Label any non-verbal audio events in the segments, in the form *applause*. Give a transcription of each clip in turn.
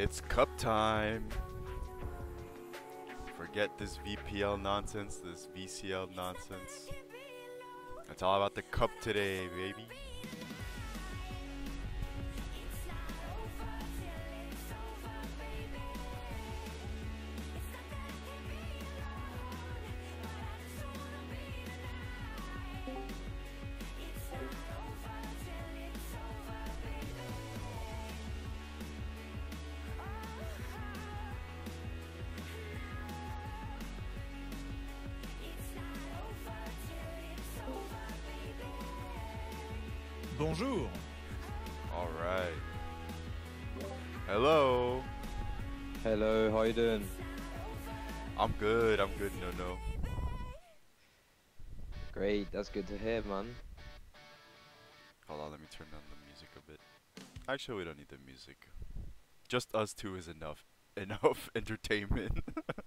It's cup time. Forget this VPL nonsense, this VCL nonsense. It's all about the cup today, baby. That's good to hear, man. Hold on. Let me turn down the music a bit. Actually, we don't need the music. Just us two is enough. *laughs* Enough entertainment.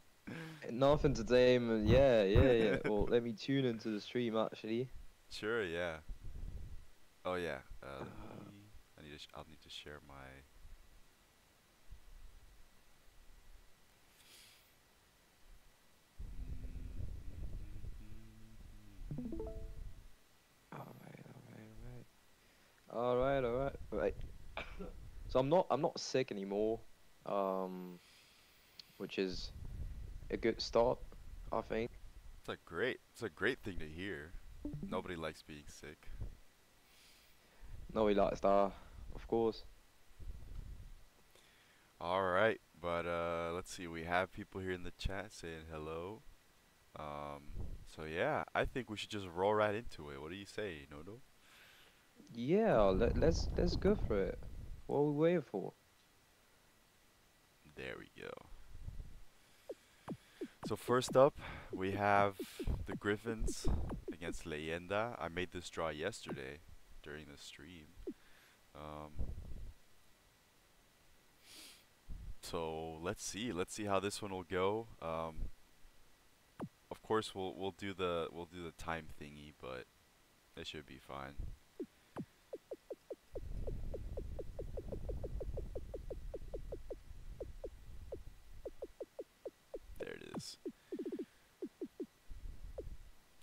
*laughs* Enough entertainment, yeah, yeah, yeah. well, let me tune into the stream actually. *laughs* sure. Yeah. Oh yeah. Not I'm not sick anymore. Um which is a good start, I think. It's a great. It's a great thing to hear. Nobody likes being sick. Nobody likes that, of course. All right, but uh, let's see. We have people here in the chat saying hello. Um, so yeah, I think we should just roll right into it. What do you say, Nono? Yeah, let, let's let's go for it. What are we waiting for? There we go. So first up, we have the Griffins against Leyenda. I made this draw yesterday during the stream. Um, so let's see. Let's see how this one will go. Um, of course, we'll we'll do the we'll do the time thingy, but it should be fine. There it is.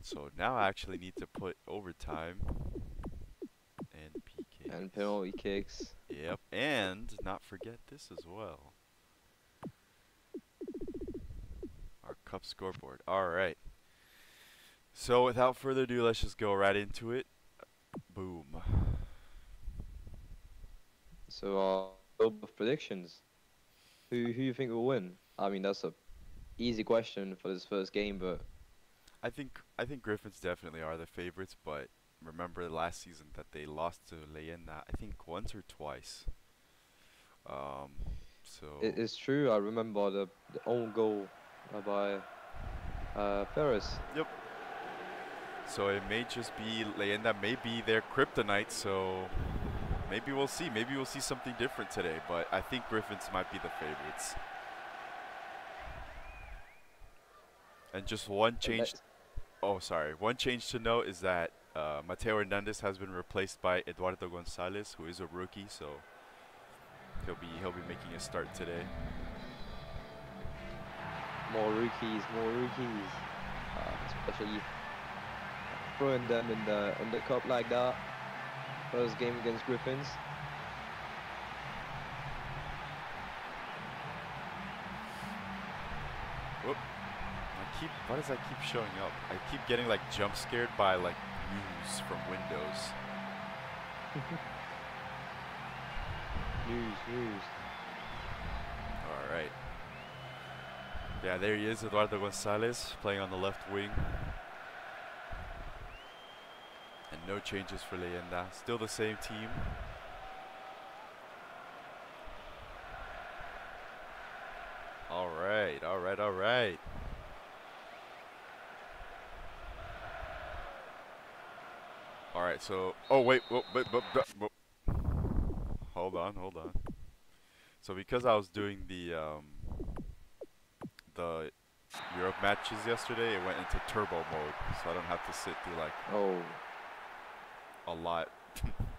So now I actually need to put overtime and PK. And penalty kicks. Yep, and not forget this as well. Our cup scoreboard. All right. So without further ado, let's just go right into it. Boom. So uh predictions. Who who you think will win? I mean that's a easy question for this first game, but I think I think Griffins definitely are the favorites, but remember last season that they lost to Leyenda, I think once or twice. Um, so it is true. I remember the, the own goal by uh, Ferris. so it may just be Leyenda may be their kryptonite. So maybe we'll see. Maybe we'll see something different today. But I think Griffins might be the favorites. And just one change. Oh, sorry. One change to note is that uh, Mateo Hernandez has been replaced by Eduardo Gonzalez, who is a rookie. So he'll be he'll be making a start today. More rookies, more rookies. Uh, especially throwing them in the in the cup like that. First game against Griffins. I keep. Why does that keep showing up? I keep getting like jump scared by like news from Windows. *laughs* News, news. All right. Yeah, there he is, Eduardo Gonzalez, playing on the left wing. And no changes for Leyenda. Still the same team. All right, all right, all right. Right, so oh wait, whoa, wait, whoa, whoa, whoa. hold on, hold on. So because I was doing the um, the Europe matches yesterday, it went into turbo mode, so I don't have to sit through like Oh, a lot.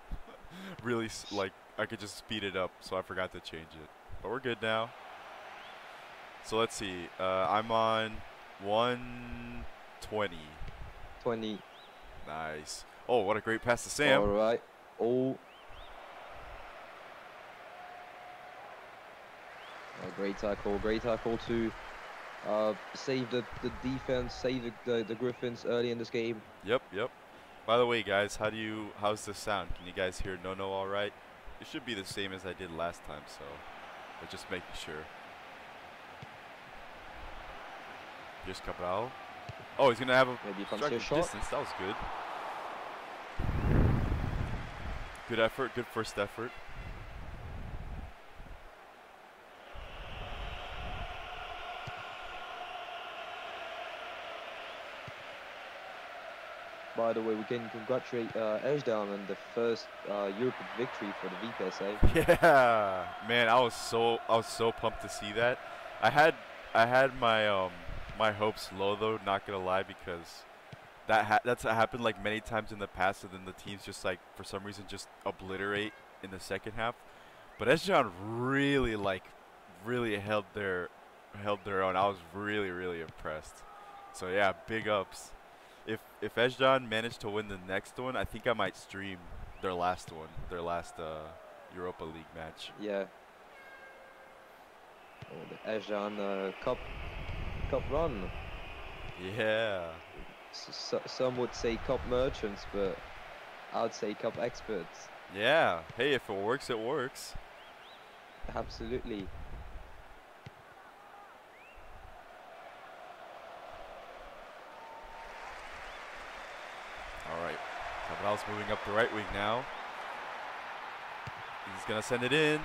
*laughs* really, like I could just speed it up, so I forgot to change it. but we're good now. So let's see. Uh, I'm on 120. 20. Nice. Oh, what a great pass to Sam. All right. Oh. Oh, great tackle. Great tackle to uh, save the, the defense, save the, the, the Griffins early in this game. Yep, yep. By the way, guys, how do you? How's the sound? Can you guys hear Nono all right? It should be the same as I did last time, so but just making sure. Here's Cabral. Oh, he's gonna have a Maybe fancy striking a shot. distance. That was good. Good effort. Good first effort. By the way, we can congratulate uh, Ezhdehan on the first uh, European victory for the VPESA. *laughs* Yeah, man, I was so I was so pumped to see that. I had I had my um my hopes low though, not gonna lie, because that ha- that's happened like many times in the past, and then the teams just like for some reason just obliterate in the second half. But Ezhdehan really like really held their held their own. I was really really impressed. So yeah, big ups. If if Ezhdehan managed to win the next one, I think I might stream their last one, their last uh, Europa League match. Yeah. Oh, the Ezhdehan uh, Cup Cup run. Yeah. So, some would say Cup merchants, but I'd say Cup experts. Yeah. Hey, if it works, it works. Absolutely. All right. Cabral's moving up the right wing now. He's going to send it in.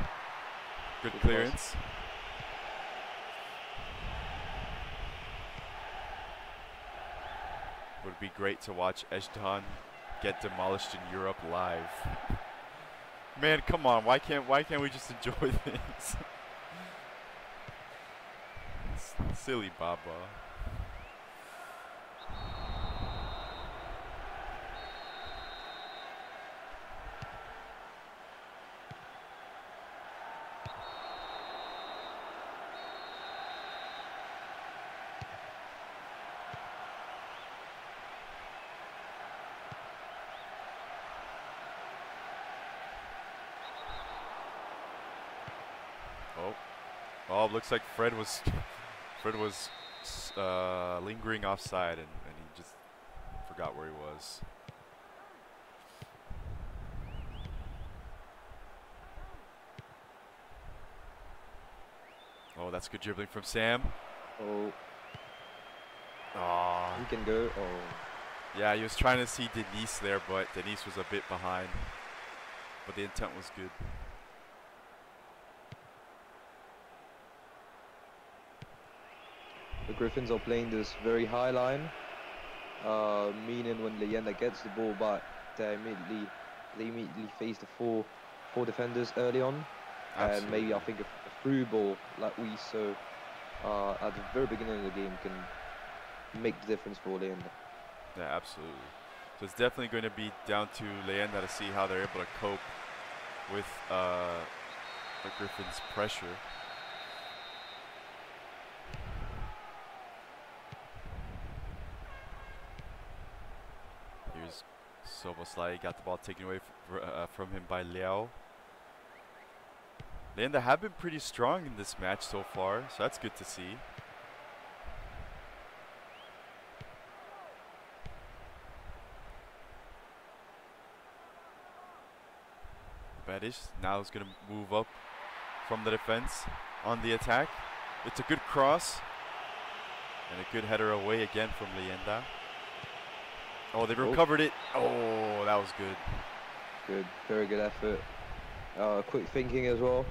Good Good clearance. Would be great to watch Ezhdehan get demolished in Europe live. Man, come on. Why can't why can't we just enjoy *laughs* this? Silly Baba. Oh, oh, looks like Fred was *laughs* Fred was uh, lingering offside, and, and he just forgot where he was. Oh, that's good dribbling from Sam. Oh, Oh, he can go. Oh, yeah, he was trying to see Denise there, but Denise was a bit behind. But the intent was good. Griffins are playing this very high line, uh, meaning when Leyenda gets the ball back, they immediately they immediately face the four four defenders early on, and maybe I think a, a through ball like we saw uh, at the very beginning of the game can make the difference for Leyenda. Yeah, absolutely. So it's definitely going to be down to Leyenda to see how they're able to cope with uh, the Griffins' pressure. Here's Szoboszlai, got the ball taken away uh, from him by Liao. Leyenda have been pretty strong in this match so far, so that's good to see. Badish now is going to move up from the defense on the attack. It's a good cross. And a good header away again from Leyenda. Oh, they Oh. recovered it. Oh, that was good. Good, very good effort. Uh, quick thinking as well,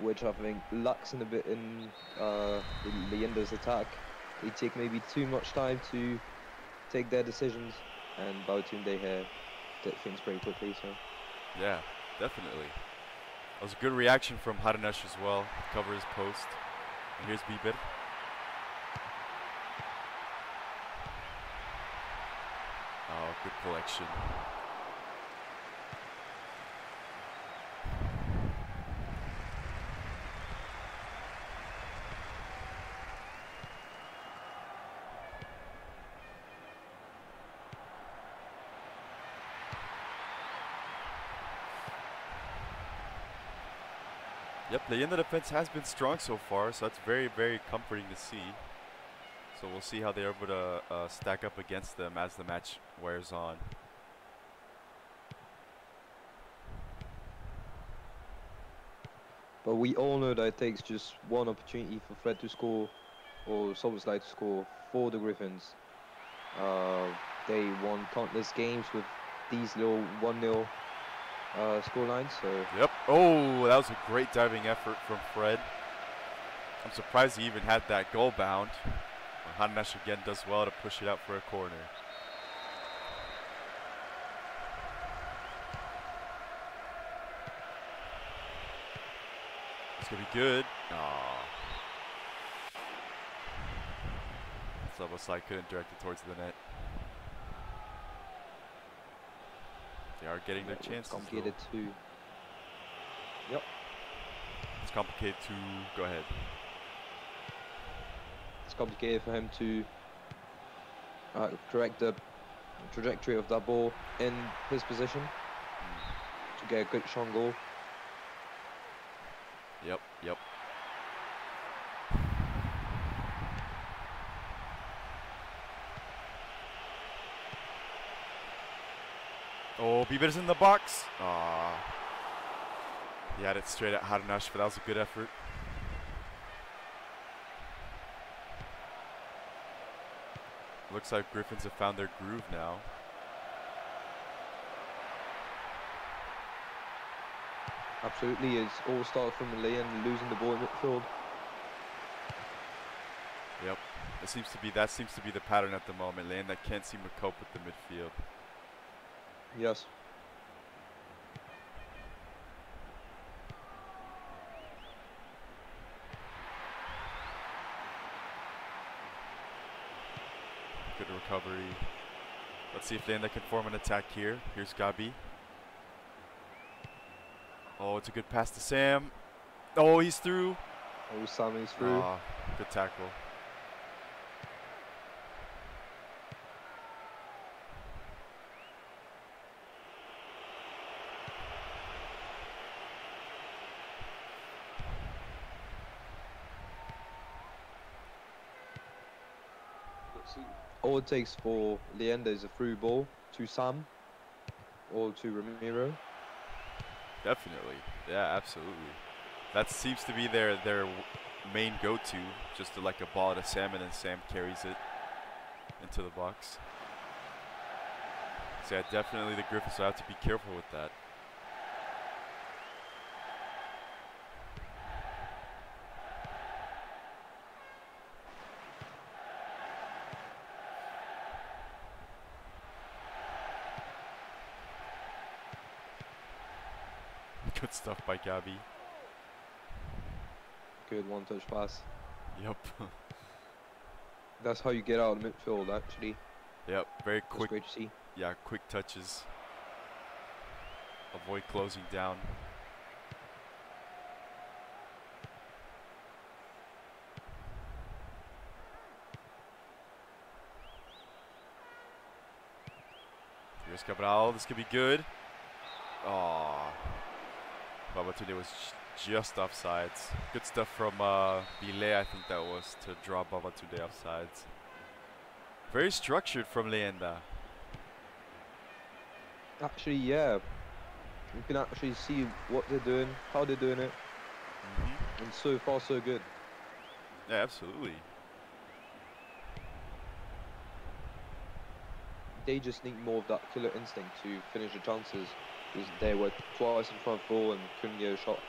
which I think lacks in a bit in uh, in Leyenda's attack. They take maybe too much time to take their decisions, and Babatunde here did things pretty quickly. So Yeah, definitely. That was a good reaction from Haranesh as well. Cover his post. And here's Bieber. Good collection. Yep, the end of defense has been strong so far, so that's very, very comforting to see. So we'll see how they're able to uh, stack up against them as the match wears on. But we all know that it takes just one opportunity for Fred to score, or Szoboszlai to score for the Griffins. Uh, they won countless games with these little 1-0 uh, scorelines, so Yep. Oh, that was a great diving effort from Fred. I'm surprised he even had that goal bound. Hanash again does well to push it out for a corner. It's gonna be good. Aw. It's almost like couldn't direct it towards the net. They are getting their it's chances. though. complicated too. Yep. It's complicated to go ahead. Complicated for him to uh, correct the trajectory of that ball in his position to get a good strong goal. Yep, yep. Oh, Bieber's in the box. Aw. He had it straight at Harnash, but that was a good effort. Looks like Griffins have found their groove now. Absolutely, it's all started from Leon losing the ball in midfield. Yep. It seems to be that seems to be the pattern at the moment. Lane that can't seem to cope with the midfield. Yes. Good recovery. Let's see if Leyenda can form an attack here. Here's Gabi. Oh, it's a good pass to Sam. Oh, he's through. Oh, Sammy's through. Ah, good tackle. All it takes for Leyenda is a through ball to Sam or to Ramiro. Definitely. Yeah, absolutely. That seems to be their their main go-to, just to like a ball to Sam and then Sam carries it into the box. So yeah, definitely the Griffins will have to be careful with that. Good stuff by Gabi. Good one touch pass. Yep. *laughs* That's how you get out of midfield actually. yep. Very That's quick great to see. yeah, quick touches. Avoid closing down. Here's Cabral. This could be good. Oh, Babatunde was just offsides. Good stuff from uh, Bile, I think that was, to draw Babatunde offsides. Very structured from Leyenda. Actually, yeah. You can actually see what they're doing, how they're doing it, hmm and so far so good. Yeah, absolutely. They just need more of that killer instinct to finish the chances. Because they were twice in front of goal and couldn't get a shot.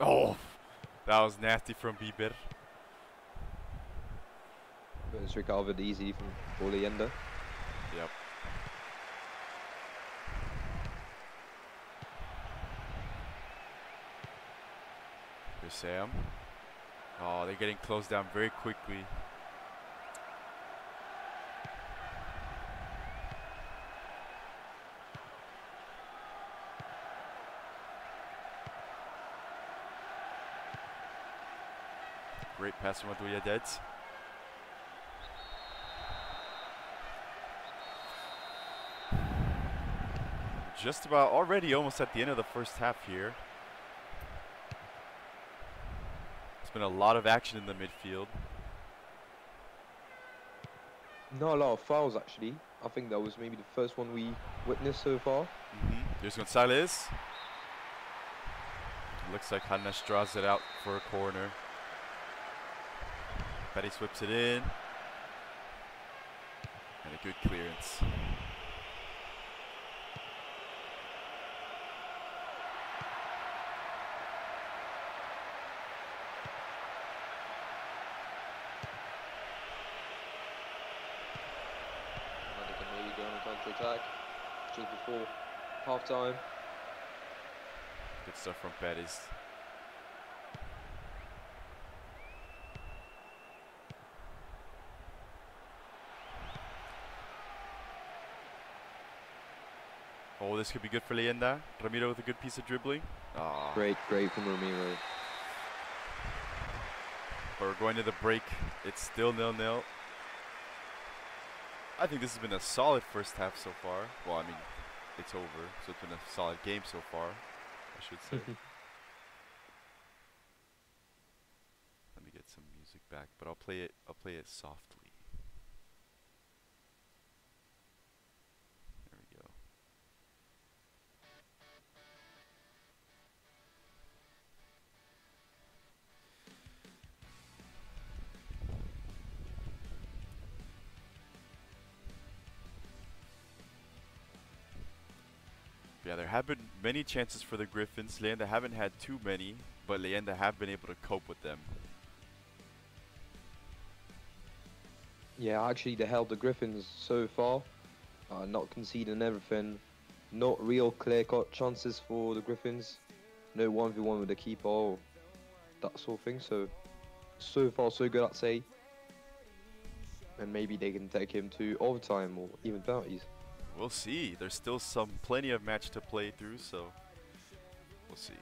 Oh, that was nasty from Bieber. But it's recovered easy from for Leyenda. Yep. Sam. Oh, they're getting closed down very quickly. Great pass from Adouyadet. Just about already almost at the end of the first half here. It's been a lot of action in the midfield. Not a lot of fouls actually. I think that was maybe the first one we witnessed so far. Mm -hmm. There's Gonzalez. Looks like Hannes draws it out for a corner. Petty whips it in. And a good clearance. attack just before half time. Good stuff from Pettis. Oh, this could be good for Leyenda. Ramiro with a good piece of dribbling. Oh. Great, great from Ramiro. But we're going to the break. It's still nil-nil. I think this has been a solid first half so far. Well, I mean, it's over, so it's been a solid game so far, I should say. *laughs* Let me get some music back, but I'll play it. I'll play it softly. Many chances for the Griffins. Leyenda haven't had too many, but Leyenda have been able to cope with them. Yeah, actually they held the Griffins so far, uh, not conceding everything. Not real clear-cut chances for the Griffins. No 1v1 with the keeper that sort of thing. So, so far so good I'd say. And maybe they can take him to overtime or even penalties. We'll see. There's still some plenty of match to play through, so we'll see.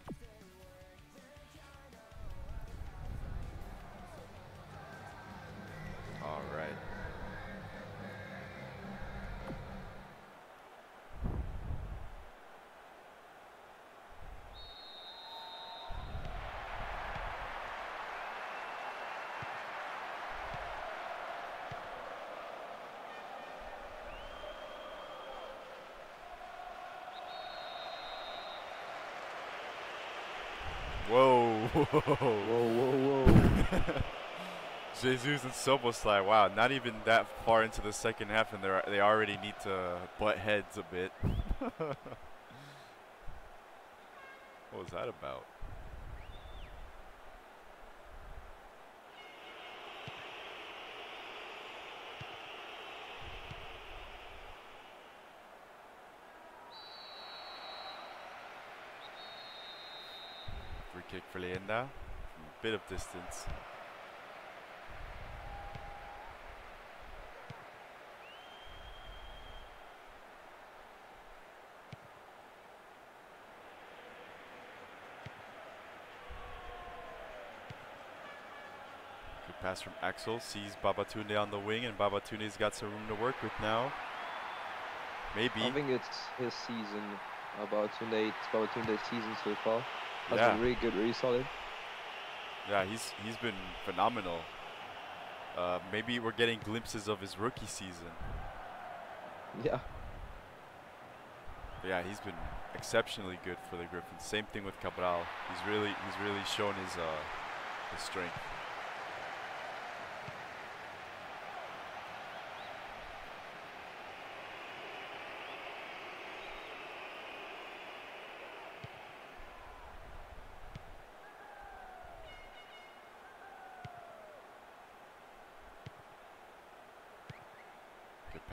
Whoa. whoa, whoa. Jesus and Szoboszlai, wow, not even that far into the second half and they already need to butt heads a bit. *laughs* what was that about? Leyenda from a bit of distance. Good pass from Axel, sees Babatunde on the wing and Babatunde's got some room to work with now. Maybe. I think it's his season, Babatunde, it's Babatunde's season so far. That's yeah. been really good, really solid. Yeah, he's he's been phenomenal. Uh, maybe we're getting glimpses of his rookie season. Yeah. Yeah, he's been exceptionally good for the Griffins. Same thing with Cabral. He's really he's really shown his uh, his strength.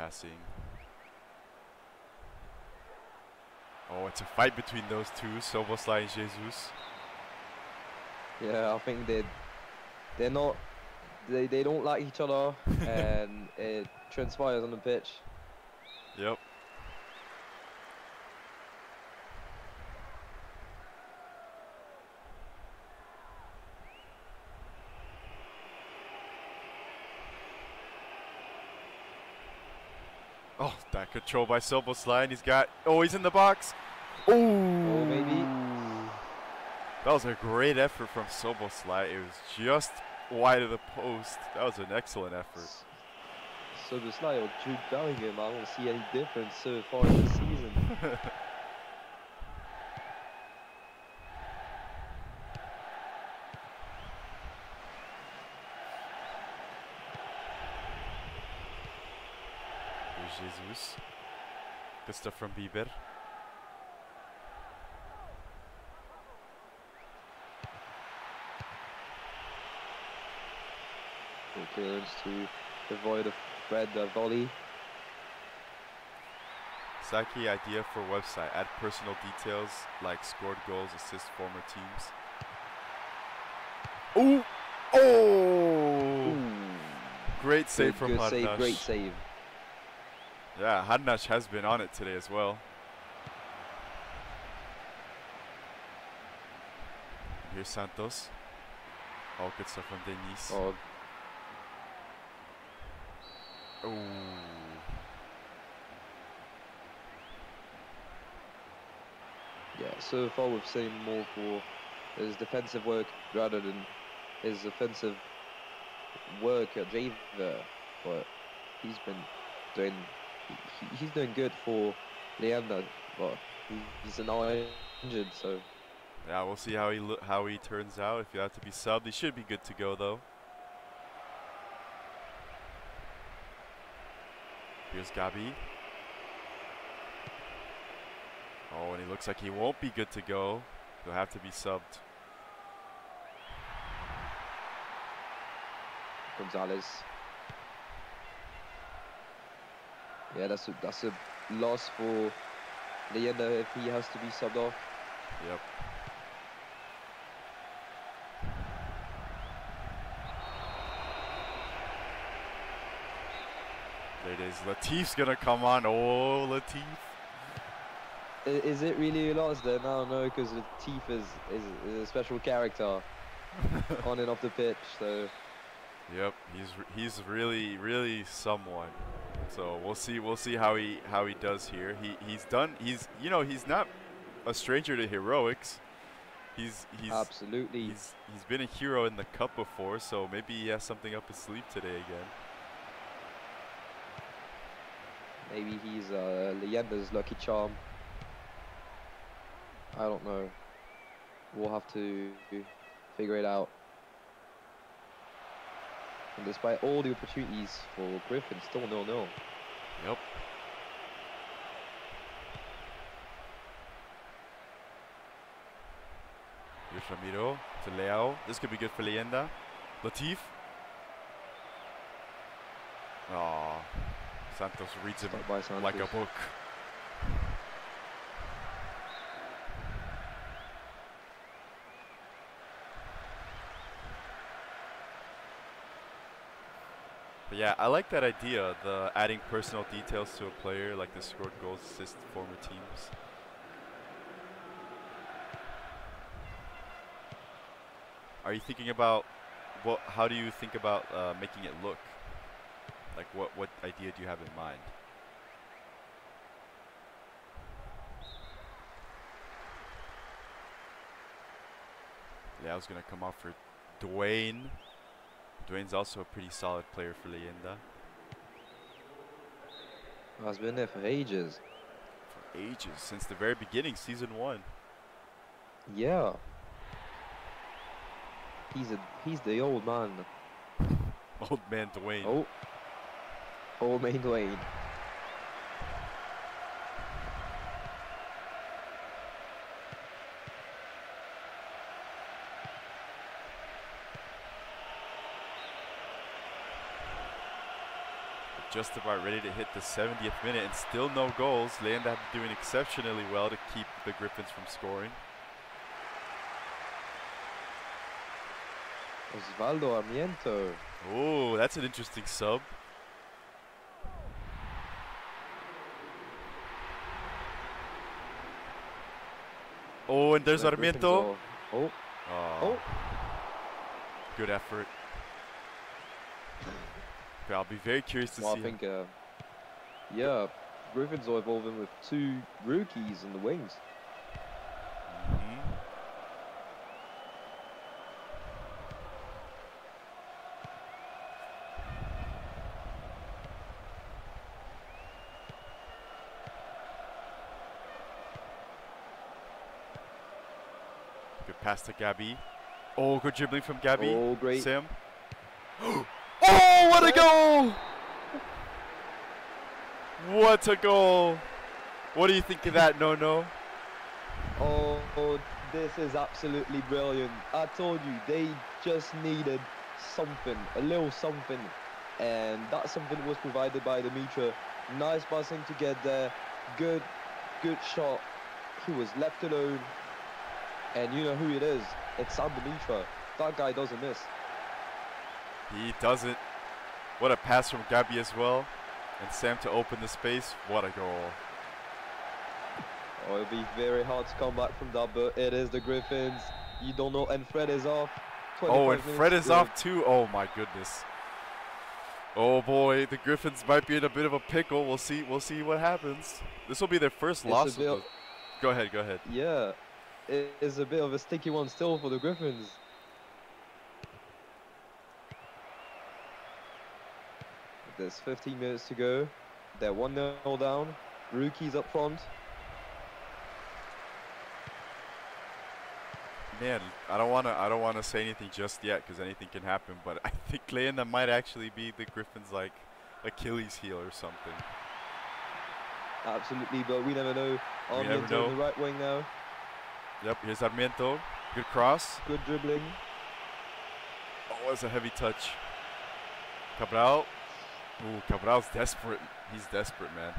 Passing. Oh, it's a fight between those two, Szoboszlai and Jesus. Yeah, I think they they're not they they don't like each other *laughs* and it transpires on the pitch. Yep. Oh, that control by Szoboszlai. He's got. Oh, he's in the box. Oh, Oh, maybe. That was a great effort from Szoboszlai. It was just wide of the post. That was an excellent effort. Szoboszlai or Jude Bellingham, I don't see any difference so far in the season. *laughs* Here's Jesus. Good stuff from Bieber. Good clearance to avoid a Fred uh, volley. Saki idea for website. Add personal details like scored goals, assists, former teams. Ooh! Oh! Great save Good, from good save, great save. Yeah, Hadnash has been on it today as well. Here's Santos. Oh, good stuff from Denis. Oh, Ooh. yeah, so far we've seen more for his defensive work rather than his offensive work at but he's been doing he's doing good for Leyenda, but he's now injured, so Yeah, we'll see how he lo- how he turns out. If you have to be subbed, he should be good to go though. Here's Gabi. Oh, and he looks like he won't be good to go. He'll have to be subbed. Gonzalez. Yeah, that's a that's a loss for Leyenda if he has to be subbed off. Yep. There it is. Latif's gonna come on. Oh, Latif. Is it really a loss then? I don't know because the Teeth is, is is a special character *laughs* on and off the pitch. So Yep, he's he's really really someone. So we'll see we'll see how he how he does here. He he's done he's you know he's not a stranger to heroics. He's he's absolutely, he's he's been a hero in the cup before, so maybe he has something up his sleeve today again. maybe he's uh, Leyenda's lucky charm. I don't know. We'll have to figure it out. And despite all the opportunities for Griffin, still no, no. Yep. Here's Ramiro to Leao. This could be good for Leyenda. Latif. Oh, Santos reads him Stop by Santos. like a book. But yeah, I like that idea, the adding personal details to a player, like the scored goals, assists, former teams. Are you thinking about what? How do you think about uh, making it look? Like, what what idea do you have in mind? Leao's gonna come off for Dwayne. Dwayne's also a pretty solid player for Leyenda. Has been there for ages. For ages, since the very beginning, season one. Yeah. He's a he's the old man. *laughs* Old man Dwayne. Oh. Old man Dwayne. Just about ready to hit the 70th minute and still no goals. Leyenda have been doing exceptionally well to keep the Griffins from scoring. Osvaldo Armiento. Oh, that's an interesting sub. Oh, and there's Armiento. Oh, Oh, oh. good effort. Okay, I'll be very curious to Well, I see. think uh, Yeah, Griffins are evolving with two rookies in the wings. Good pass to Gabby. Oh, good dribbling from Gabby. Oh, great. Sam. *gasps* *gasps* what a goal! What a goal! What do you think of that, Nono? Oh, oh, this is absolutely brilliant. I told you, they just needed something, a little something. And that something was provided by Dimitra. Nice passing to get there. Good, good shot. He was left alone. And you know who it is. It's Sam Dimitra. That guy doesn't miss. He doesn't. What a pass from Gabby as well. And Sam to open the space. What a goal. Oh, it'll be very hard to come back from that, but it is the Griffins. You don't know, and Fred is off. Oh, and Fred is to go. off too. Oh my goodness. Oh boy, the Griffins might be in a bit of a pickle. We'll see. We'll see what happens. This will be their first It's loss. Of the, go ahead. Go ahead. Yeah, it is a bit of a sticky one still for the Griffins. There's 15 minutes to go. They're 1 0 down. Rookies up front. Man, I don't wanna. I don't wanna say anything just yet because anything can happen. But *laughs* I think Leyenda might actually be the Griffins' like Achilles heel or something. Absolutely, but we never know. Armiento on the right wing now. Yep. Here's Armiento. Good cross. Good dribbling. Oh, that's a heavy touch. Cabral. Ooh, Cabral's desperate. He's desperate, man.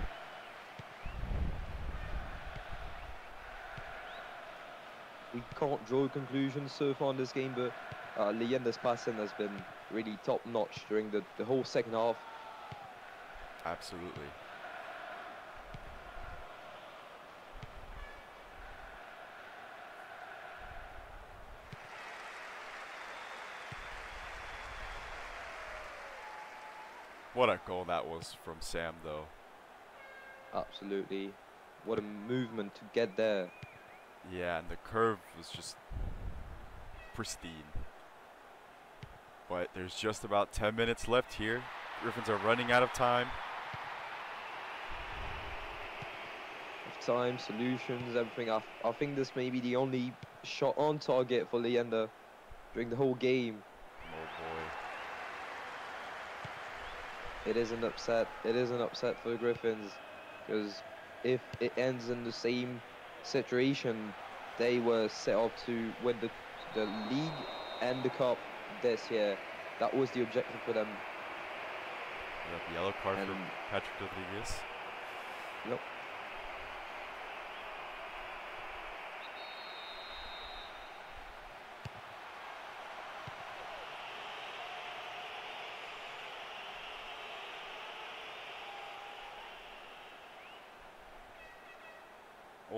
we can't draw conclusions so far in this game, but uh, Leyenda's passing has been really top notch during the, the whole second half. Absolutely. What a goal that was from Sam, though. Absolutely. What a movement to get there. Yeah, and the curve was just pristine. But there's just about 10 minutes left here. Griffins are running out of time. Of time, solutions, everything. I think this may be the only shot on target for Leyenda during the whole game. Oh boy. It is an upset. It is an upset for the Griffins because if it ends in the same situation, they were set up to win the the league and the cup this year. That was the objective for them. Yep, yellow card for Patrick Rodriguez. Yep.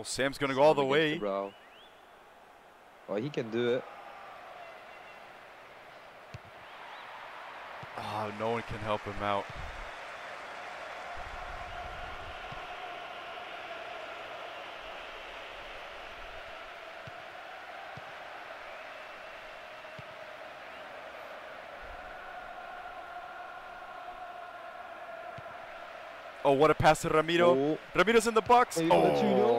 Oh, Sam's gonna go all the way. Cabral. Oh, he can do it. Oh, no one can help him out. Oh, what a pass to Ramiro. Oh, Ramiro's in the box. Maybe for the 2-0. Oh.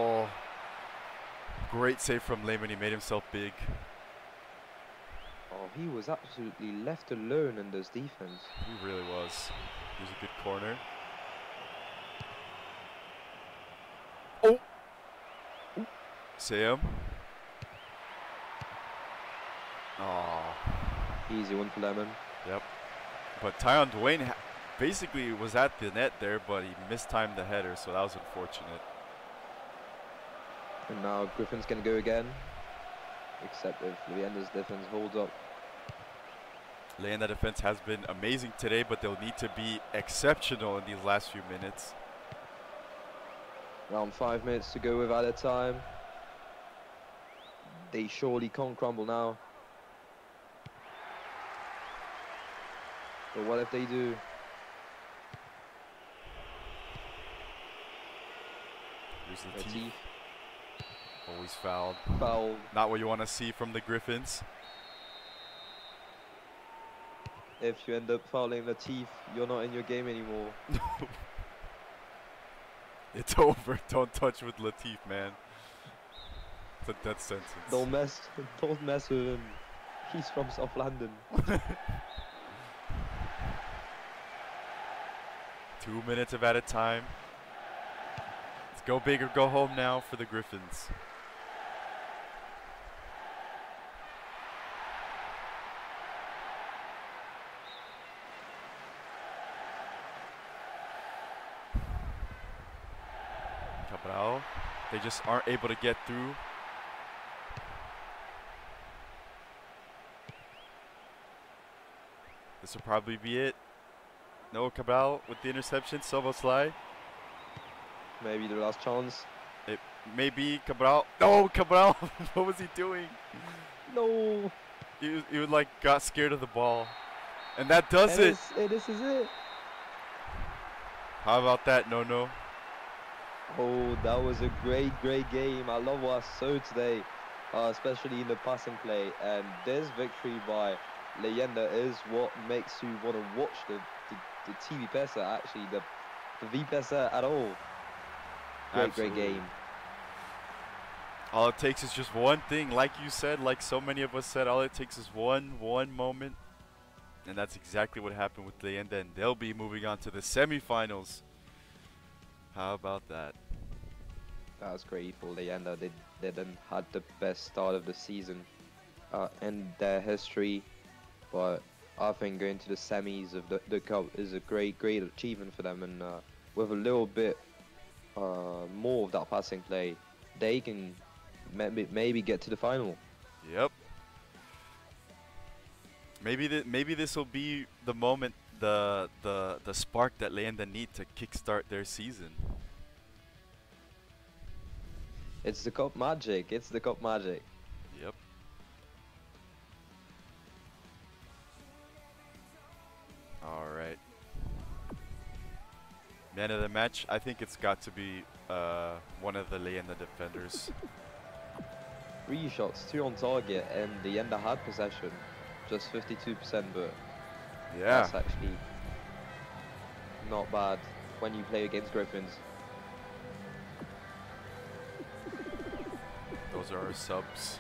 Great save from Lehman. He made himself big. oh, he was absolutely left alone in this defense. He really was. Here's a good corner. Oh! Sam. Oh. Easy one for Lemon. Yep. But Tyon Dwayne basically was at the net there, but he mistimed the header, so that was unfortunate. And now Griffin's gonna go again. Except if Leyenda's defense holds up. Leyenda defense has been amazing today, but they'll need to be exceptional in these last few minutes. Around five minutes to go without a time. They surely can't crumble now. But what if they do? There's Latif. Latif Always fouled. foul. Not what you want to see from the Griffins. If you end up fouling Latif, you're not in your game anymore. *laughs* It's over. *laughs* Don't touch with Latif, man. It's a death sentence. Don't mess, *laughs* don't mess with him. He's from South London. Two minutes of added time. Let's go big or go home now for the Griffins. Just aren't able to get through. This will probably be it. No Cabral with the interception. Szoboszlai. Maybe the last chance. Maybe Cabral. No, Cabral. *laughs* what was he doing? No. He, he like got scared of the ball, and that does And it. this is it. How about that? No, no. Oh, that was a great, great game. I love what I saw today, uh, especially in the passing play. And this victory by Leyenda is what makes you want to watch the, the, the TVPESA, actually, the, the VPESA at all. Great, Absolutely. great game. All it takes is just one thing, like you said, like so many of us said. All it takes is one, one moment, and that's exactly what happened with Leyenda, and they'll be moving on to the semifinals. How about that? That was great for Leyenda. They, they then had the best start of the season uh, in their history. But I think going to the semis of the, the cup is a great, great achievement for them. And uh, with a little bit uh, more of that passing play, they can maybe, maybe get to the final. Yep. Maybe th- maybe this will be the moment, the the the spark that Leyenda need to kickstart their season. It's the cup magic. It's the cup magic. Yep. All right. Man of the match, I think it's got to be uh, one of the Leyenda defenders. *laughs* Three shots, two on target, and the Enda had possession, just 52%, but Yeah. That's actually not bad when you play against Griffins. Those are our subs.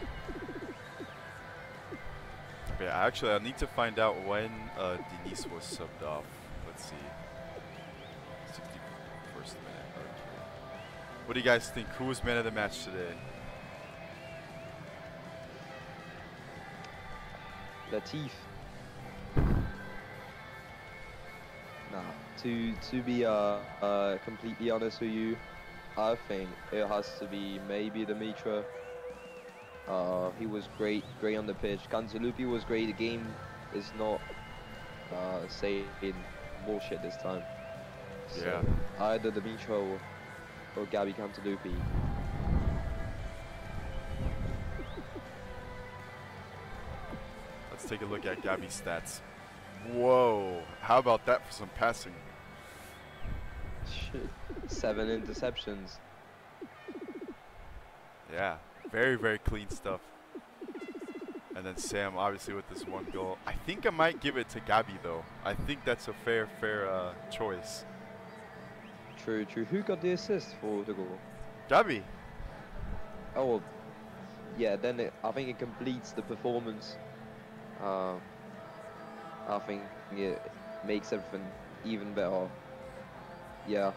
Yeah, actually, I need to find out when uh, Denise was subbed off. Let's see. 61st minute. Okay. What do you guys think? Who was man of the match today? Latif. Nah, to to be uh, uh completely honest with you, I think it has to be maybe Dimitra. Uh, he was great, great on the pitch. Cantalupi was great. The game is not uh, saying bullshit this time. Yeah. Either Dimitra or, or Gabby Cantalupi. Let's take a look at Gabby's stats. Whoa. How about that for some passing? Shit. *laughs* Seven interceptions. Yeah. Very, very clean stuff. *laughs* And then Sam, obviously, with this one goal. I think I might give it to Gabby, though. I think that's a fair, fair uh, choice. True, true. Who got the assist for the goal? Gabby. Oh, well, yeah. Then it, I think it completes the performance. Uh, I think it makes everything even better. Yeah.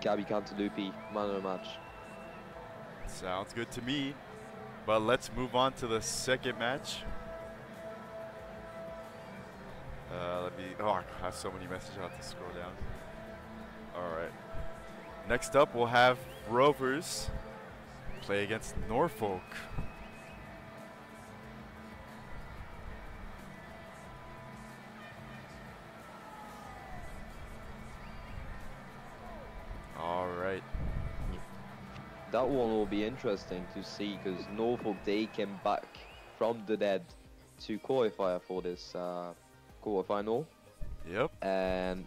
Gabby Cantalupi, man of the match. Sounds good to me. But let's move on to the second match. Uh, let me. Oh, I have so many messages. I have to scroll down. All right. Next up, we'll have Rovers play against Norfolk. That one will be interesting to see because Norfolk they came back from the dead to qualify for this uh, quarterfinal. Yep. and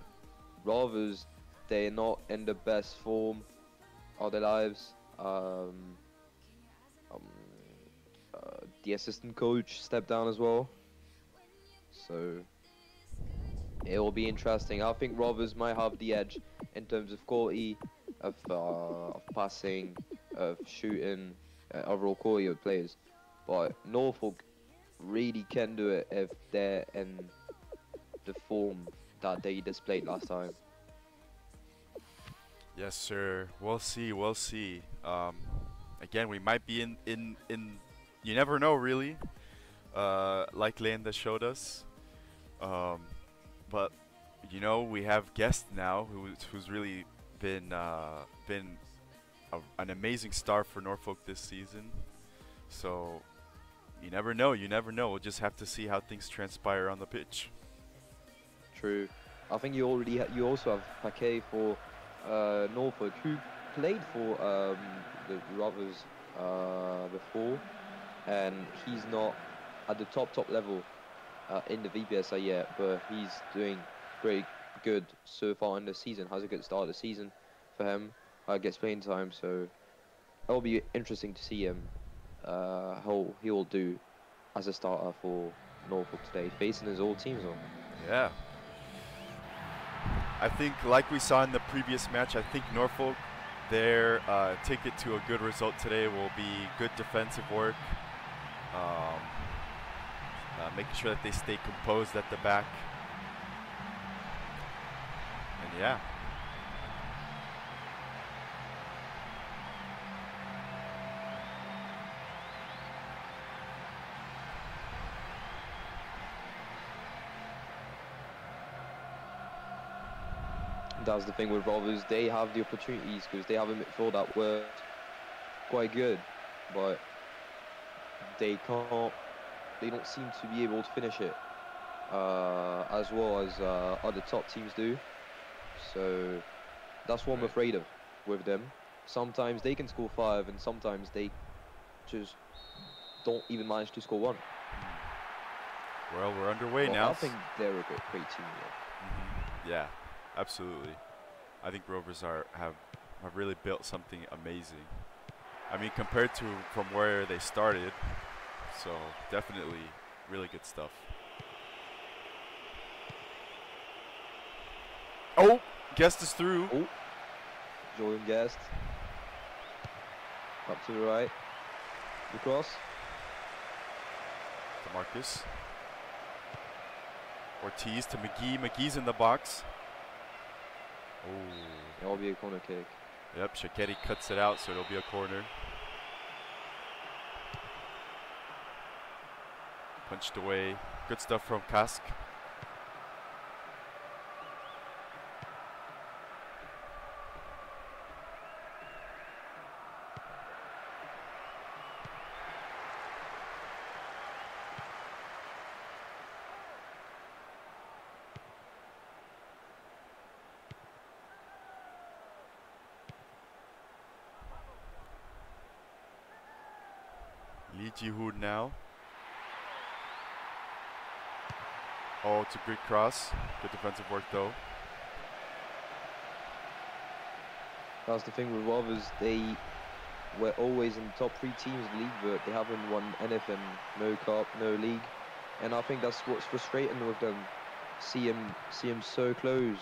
Rovers they're not in the best form. of their lives. Um, um, uh, the assistant coach stepped down as well. So it will be interesting. I think Rovers might have the edge in terms of quality, of, uh, of passing, of shooting, uh, overall quality of players. But Norfolk really can do it if they're in the form that they displayed last time. Yes, sir. We'll see. We'll see. Um, again, we might be in in in. You never know, really. Uh, like Leyenda showed us. Um, but you know, we have guests now who's who's really been uh, been a, an amazing star for Norfolk this season. So you never know. You never know. We'll just have to see how things transpire on the pitch. True. I think you already you also have Paquet for uh, Norfolk, who played for um, the Rovers uh, before, and he's not at the top top level uh, in the VPESA yet, but he's doing very good so far in the season. Has a good start of the season for him. Uh, gets playing time, so it'll be interesting to see him uh, how he will do as a starter for Norfolk today, facing his old teams on. Yeah. I think, like we saw in the previous match, I think Norfolk, their uh, ticket to a good result today will be good defensive work, um, uh, making sure that they stay composed at the back. And yeah. That's the thing with Rovers. They have the opportunities because they have a midfield that works quite good, but they can't. They don't seem to be able to finish it uh, as well as uh, other top teams do. So that's what I'm afraid of with them. Sometimes they can score five, and sometimes they just don't even manage to score one. Well, we're underway But now. I think they're a great, great team. Yeah. Mhm. Yeah, absolutely. I think Rovers are have have really built something amazing. I mean, compared to from where they started, so definitely really good stuff. Oh, guest is through. Oh, Jordan Guest. Up to the right. The cross. To Marcus. Ortiz to McGee. McGee's in the box. Oh. It'll be a corner kick. Yep, Shaketti cuts it out, so it'll be a corner. Punched away. Good stuff from Kask. Lee Ji-hoon now. Oh, it's a great cross. Good defensive work though. That's the thing with Rovers. They were always in the top three teams in the league, but they haven't won anything. No cup, no league. And I think that's what's frustrating with them. See him, see him so close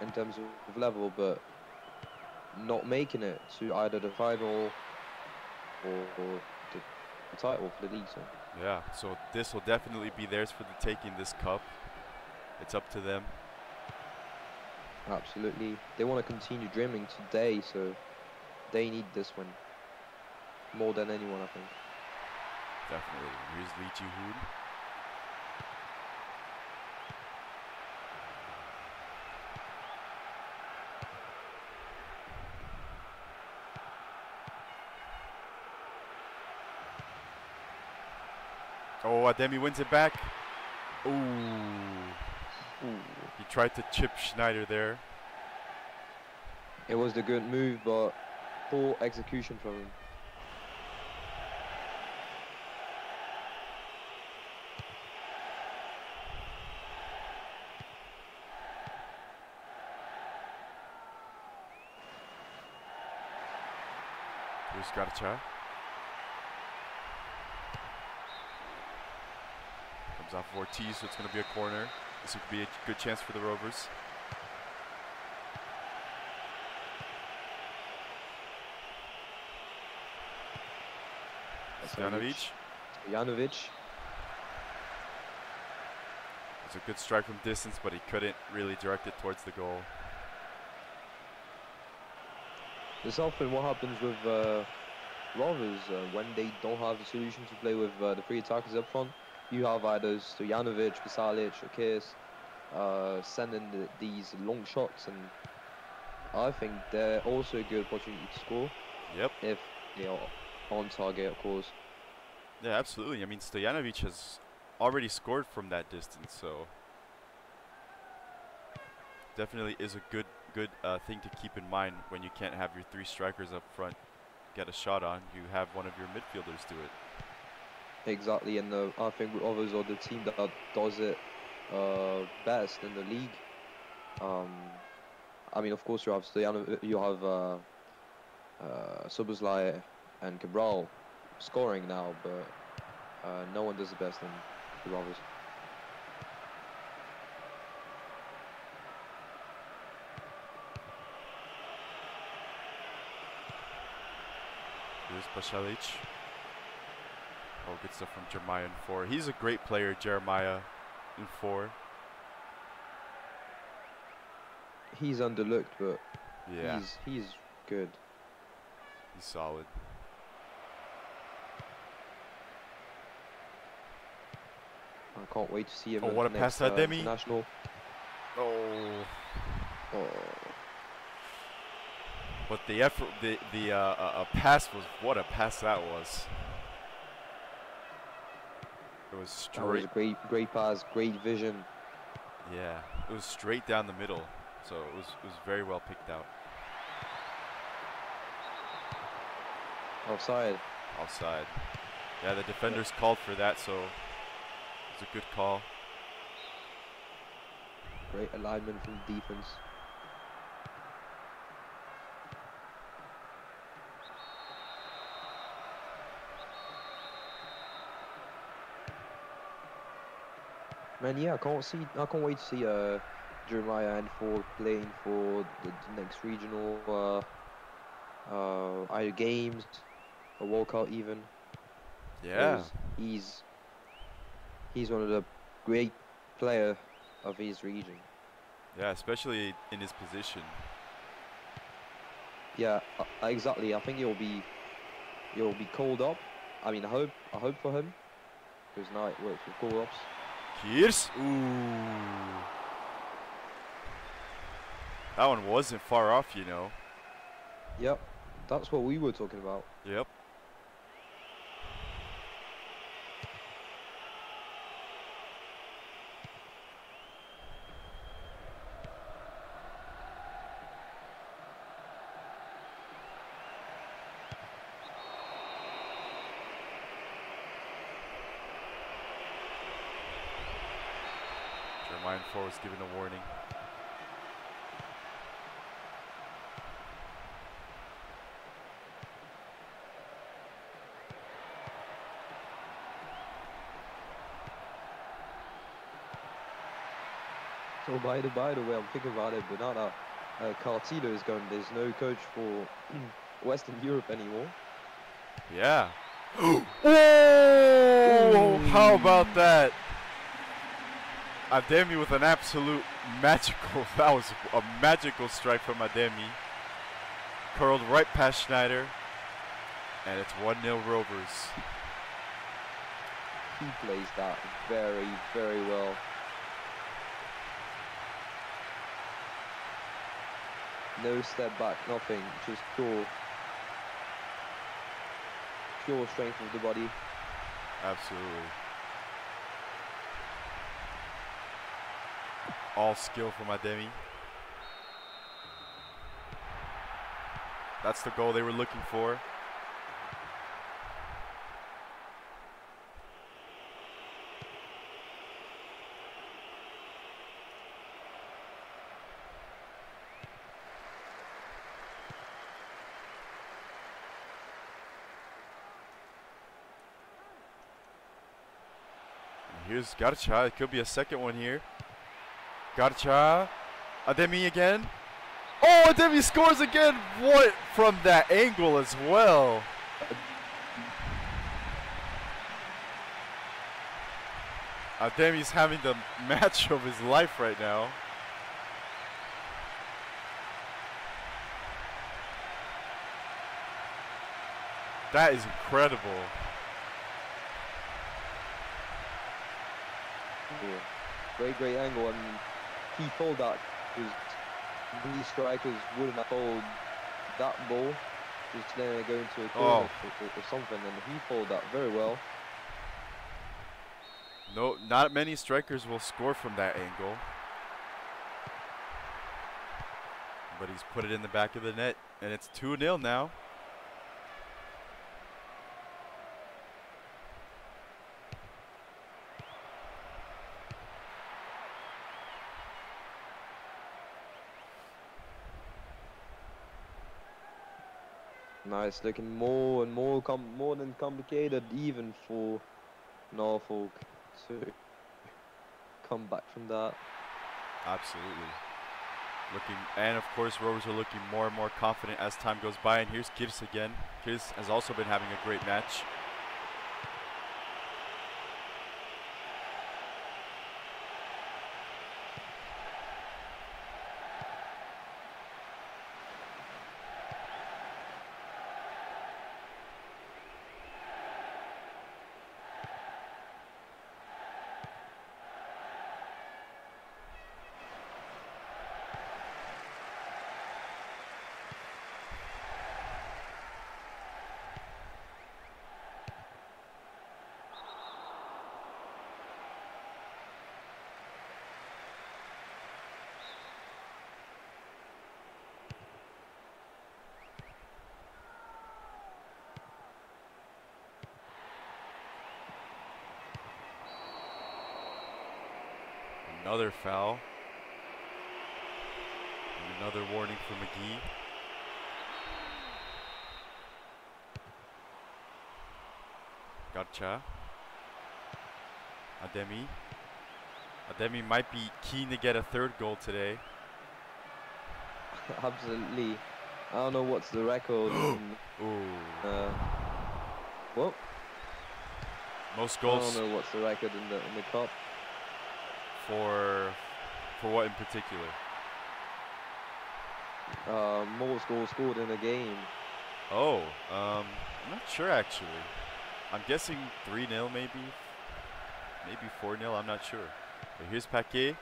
in terms of, of level, but not making it to either the final or, or the, title for the league. So. Yeah, so this will definitely be theirs for the taking this cup. It's up to them. Absolutely. They want to continue dreaming today, so they need this one more than anyone, I think. Definitely. Here's Lee Ji-hoon. Oh, Ademi wins it back. Ooh. Ooh. He tried to chip Schneider there. It was the good move, but poor execution from him. Here's Garcha. Off of Ortiz, so it's going to be a corner. This could be a good chance for the Rovers. Stojanovic. Janovic. It's a good strike from distance, but he couldn't really direct it towards the goal. It's often what happens with uh, Rovers uh, when they don't have the solution to play with uh, the three attackers up front. You have either Stojanovic, Pasalic, or uh, sending the, these long shots, and I think they're also a good opportunity to score Yep. if they are on target, of course. Yeah, absolutely. I mean, Stojanovic has already scored from that distance, so definitely is a good good uh, thing to keep in mind when you can't have your three strikers up front get a shot on. You have one of your midfielders do it. Exactly, and I think others are the team that does it uh, best in the league. Um, I mean, of course, you have Stojano, you have uh, uh, and Cabral scoring now, but uh, no one does it best in the. Here's Pasalic. Oh, good stuff from Jeremiah in four. He's a great player, Jeremiah in four. He's underlooked, but Yeah, he's he's good. he's solid. I can't wait to see him. Oh, what a pass to uh, Ademi. National. Oh. Oh, But the effort, the the uh, uh, uh, pass was what a pass that was. It was that was straight. great, great pass, great vision. Yeah, it was straight down the middle. So it was it was very well picked out. Offside. Offside. Yeah, the defenders called for that, so it's a good call. Great alignment from the defense. Man, yeah, I can't see. I can't wait to see uh, Jeremiah and Ford playing for the, next regional, uh, uh, either games, or World Cup even. Yeah. he's he's one of the great player of his region. Yeah, especially in his position. Yeah, uh, exactly. I think he'll be he'll be called up. I mean, I hope I hope for him because now it works with call ups. Here's ooh. That one wasn't far off, you know. Yep, that's what we were talking about. Yep. Jeremiah Four was given a warning. So by the by the way, I'm thinking about it, but now that uh, Cartino is gone, there's no coach for *clears throat* Western Europe anymore. Yeah. *gasps* oh, how about that? Ademi with an absolute magical, *laughs* that was a magical strike from Ademi. Curled right past Schneider. And it's 1-0 Rovers. He plays that very, very well. No step back, nothing, just pure, pure strength of the body. Absolutely. All skill from Ademi. That's the goal they were looking for. Here's Garcha. It could be a second one here. Garcha. Ademi again. Oh, Ademi scores again. What from that angle as well. Ademi's having the *laughs* match of his life right now. That is incredible. Yeah. Great, great angle, and he pulled that because these strikers wouldn't have pulled that ball just then go into a corner Oh. or, or something, and he pulled that very well. No, not many strikers will score from that angle. But he's put it in the back of the net, and it's 2 0 now. It's looking more and more com more than complicated even for Norfolk to come back from that. Absolutely. Looking, and of course, Rovers are looking more and more confident as time goes by. And here's Kirs again. Kirs has also been having a great match. Another foul. And another warning for McGee. Garcha. Ademi. Ademi might be keen to get a third goal today. *laughs* Absolutely. I don't know what's the record. *gasps* Ooh. uh, what? Most goals. I don't know what's the record in the in the cup. For for what in particular? Uh, most goals scored in a game. Oh, um, I'm not sure actually. I'm guessing 3-0 maybe. Maybe 4-0, I'm not sure. But here's Paquet.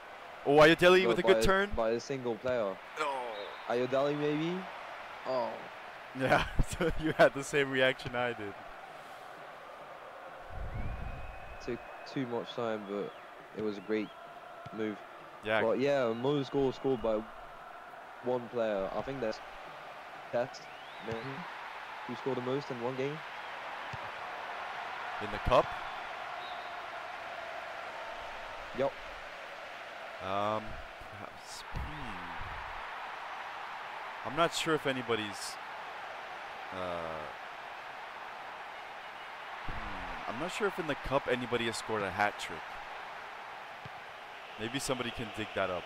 Oh, Ayodele No, with a good turn. by a single player. Oh. Ayodele maybe. Oh, Yeah, *laughs* so you had the same reaction I did. took too much time, but it was a great move. Yeah, But yeah, most goals scored by one player. I think that's Test. Man, who scored the most in one game? in the cup. Yep. Um, perhaps. Hmm. I'm not sure if anybody's. Uh, hmm, I'm not sure if in the cup anybody has scored a hat trick. Maybe somebody can dig that up.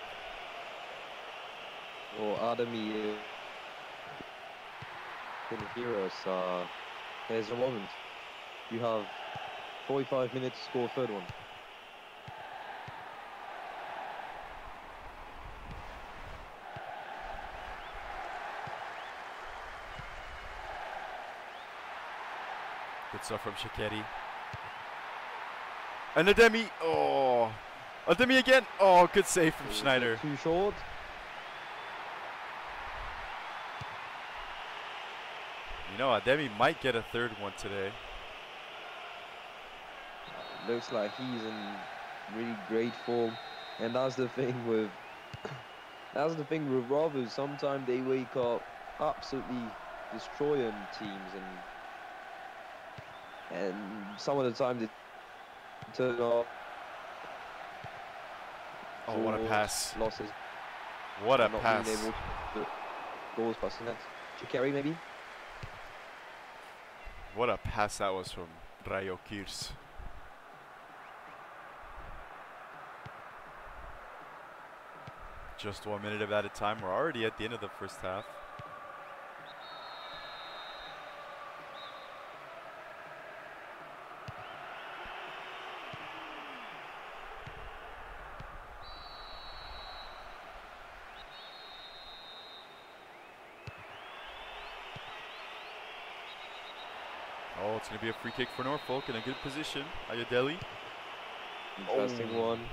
Or Ademi can hear us. Uh, here's a moment. You have 45 minutes to score a third one. Good stuff from Shakeri. And Ademi. Oh. Oh, Ademi again. Oh, good save from Schneider. Too short. You know, Ademi might get a third one today. Looks like he's in really great form, and that's the thing with *coughs* that's the thing with Rovers. Sometimes they wake up absolutely destroying teams, and and some of the time they turn off. Oh, what a pass. Losses. What a not pass. Being able to goals passing that. Chikeri maybe? What a pass that was from Rayo Kirs. Just one minute of added time. We're already at the end of the first half. Going to be a free kick for Norfolk in a good position. Ayodele. Interesting Oh. one.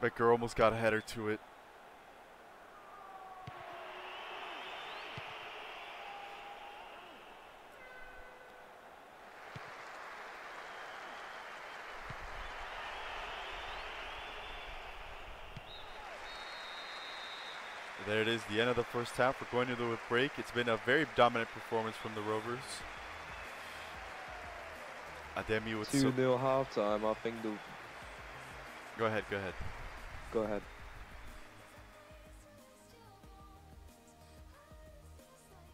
Becker almost got a header to it. The end of the first half. We're going to the break. It's been a very dominant performance from the Rovers. Ademi with 2 so 0 halftime. I think the. Go ahead, go ahead. Go ahead.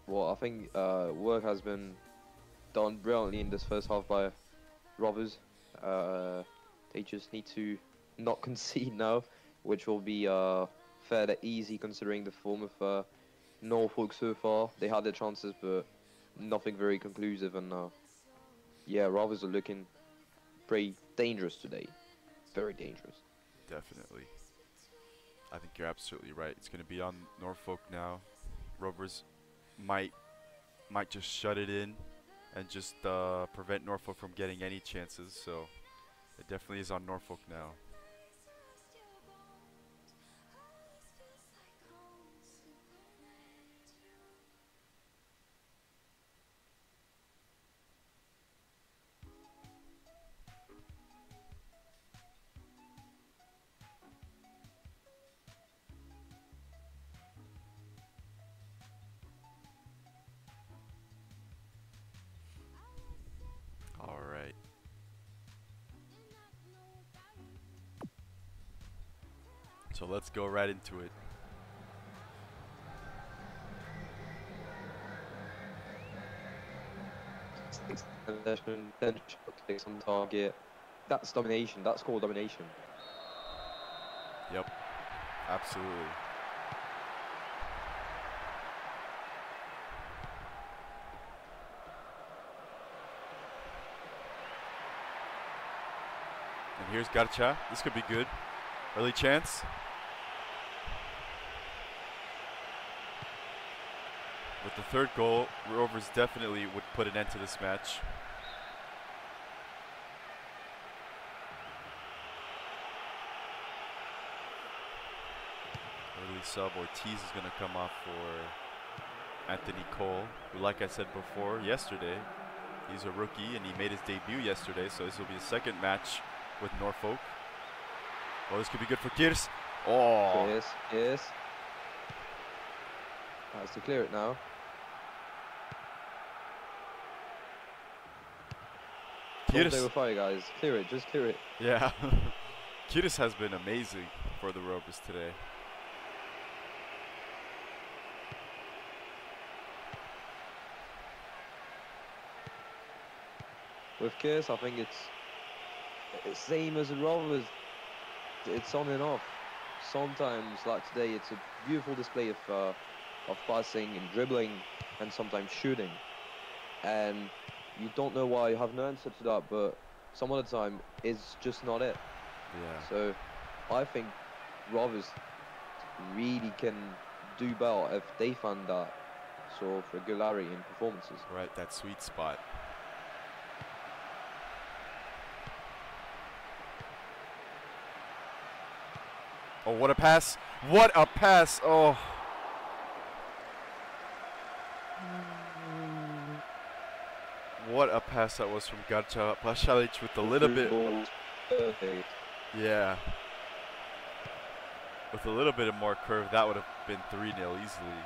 Well, I think uh, work has been done brilliantly in this first half by Rovers. Uh, they just need to not *laughs* concede now, which will be uh, fairly easy considering the form of uh, Norfolk so far. They had their chances, but nothing very conclusive. And uh, yeah, Rovers are looking pretty dangerous today. Very dangerous. Definitely. I think you're absolutely right. It's going to be on Norfolk now. Rovers might might just shut it in and just uh, prevent Norfolk from getting any chances. So it definitely is on Norfolk now. Let's go right into it. six possession, ten shot on target. That's domination. That's called domination. Yep. Absolutely. And here's Garcha. This could be good. Early chance. With the third goal, Rovers definitely would put an end to this match. Early sub Ortiz is going to come off for Anthony Cole, who, like I said before, yesterday, he's a rookie and he made his debut yesterday, so this will be his second match with Norfolk. Oh, this could be good for Kirs. Oh, Yes, yes. Has to clear it now. Play Kirs. with fire, guys. Clear it. Just clear it. Yeah. *laughs* Kiris has been amazing for the Rovers today. With Kiss, I think it's it's same as the Rovers. It's on and off. Sometimes, like today, it's a beautiful display of uh, of passing and dribbling, and sometimes shooting. And you don't know why you have no answer to that, but some of the time it's just not it. Yeah. So I think Rovers really can do well if they find that sort of regularity in performances. Right, that sweet spot. Oh, what a pass. What a pass. Oh. What a pass that was from Garcha Pasalic with a little bit. Yeah. With a little bit of more curve, that would have been 3 0 easily.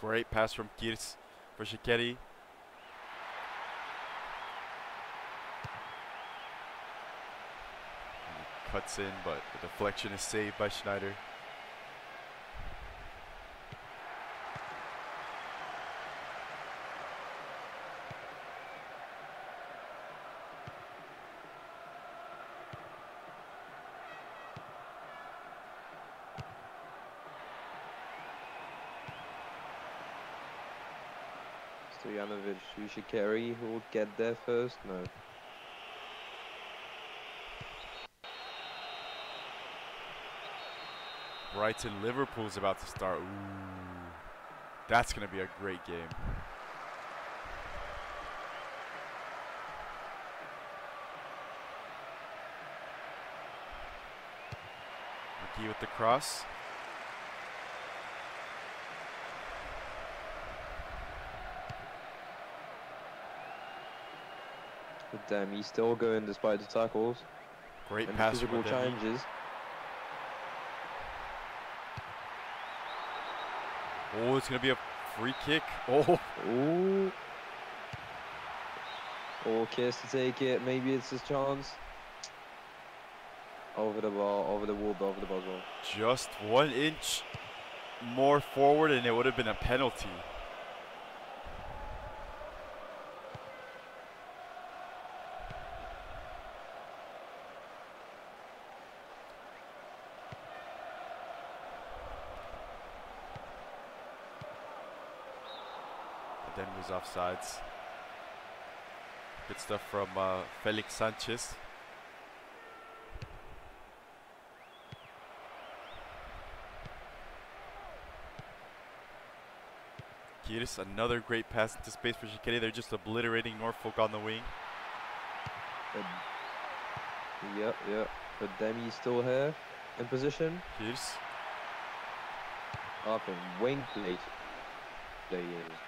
Great pass from Kiers for Shikeri. Cuts in, but the deflection is saved by Schneider. Ushikari, who will get there first? No. Brighton Liverpool's about to start. Ooh. That's going to be a great game. McGee with the cross. But damn, he's still going despite the tackles Great and pass physical challenges. Oh, it's going to be a free kick. Oh, Ooh. Or Kiers to take it. Maybe it's his chance. Over the ball, over the wall, over the buzzer. just one inch more forward and it would have been a penalty. But then was offsides. Good stuff from uh, Felix Sanchez. Kiris, another great pass into space for Shikeri. They're just obliterating Norfolk on the wing. Yep, yep. But Demi's still here in position. Kiris, Up and wing plate. There he is.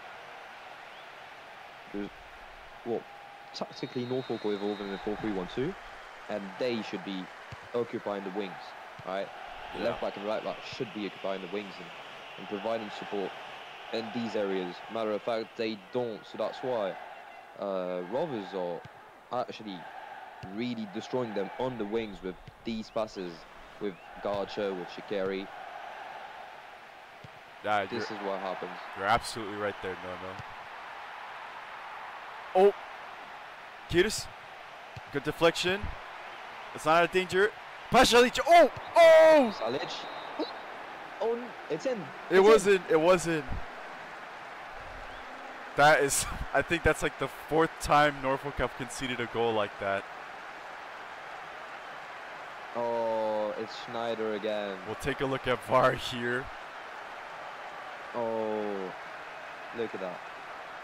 Well, tactically Norfolk are evolving in a 4-3-1-2, and they should be occupying the wings, right? Yeah. left back and right back should be occupying the wings and, and providing support in these areas. Matter of fact, they don't, so that's why uh, Rovers are actually really destroying them on the wings with these passes, with Garcha, with Shikari. you're, This is what happens. you're absolutely right there, no, no. Oh, Kiris, good deflection. It's not out of danger. Pashalic, oh, oh! Salic. Oh, it's in. It It's in. wasn't, it wasn't. That is, *laughs* I think that's like the fourth time Norfolk have conceded a goal like that. Oh, it's Schneider again. We'll take a look at VAR here. Oh, look at that.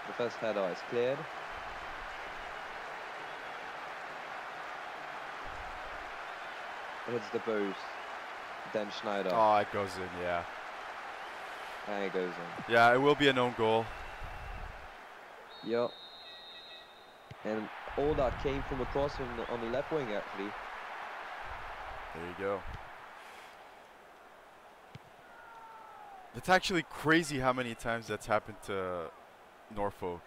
The first header is cleared. Hits the post. Then Schneider. Oh, it goes in, yeah. And it goes in. Yeah, it will be a known goal. Yep. And all that came from across on the, on the left wing, actually. There you go. It's actually crazy how many times that's happened to Norfolk.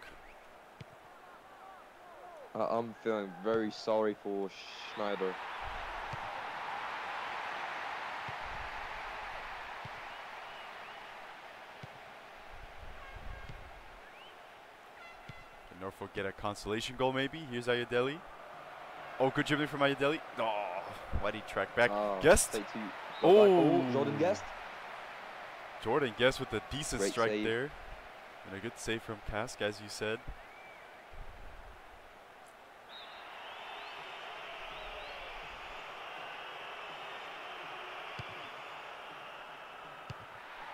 I'm feeling very sorry for Schneider. Can Norfolk get a consolation goal maybe? Here's Ayadeli. Oh, good dribbling from Ayadeli. Oh, why'd he track back? Ah, Guest? Oh. oh, Jordan Guest. Jordan Guest with a decent Great strike save. there. And a good save from Kask, as you said.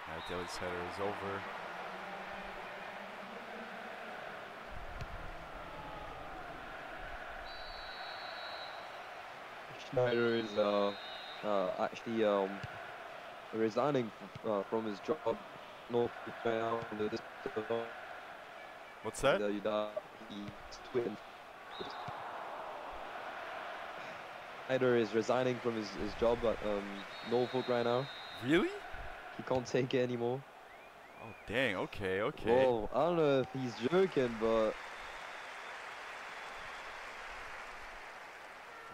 Ayadeli's header is over. Schneider is uh, uh, actually um, resigning uh, from his job. North now. the- What's that? the- the- Schneider is resigning from his, his job at um, Norfolk right now. Really? He can't take it anymore. Oh dang. Okay. Okay. Well, I don't know if he's joking, but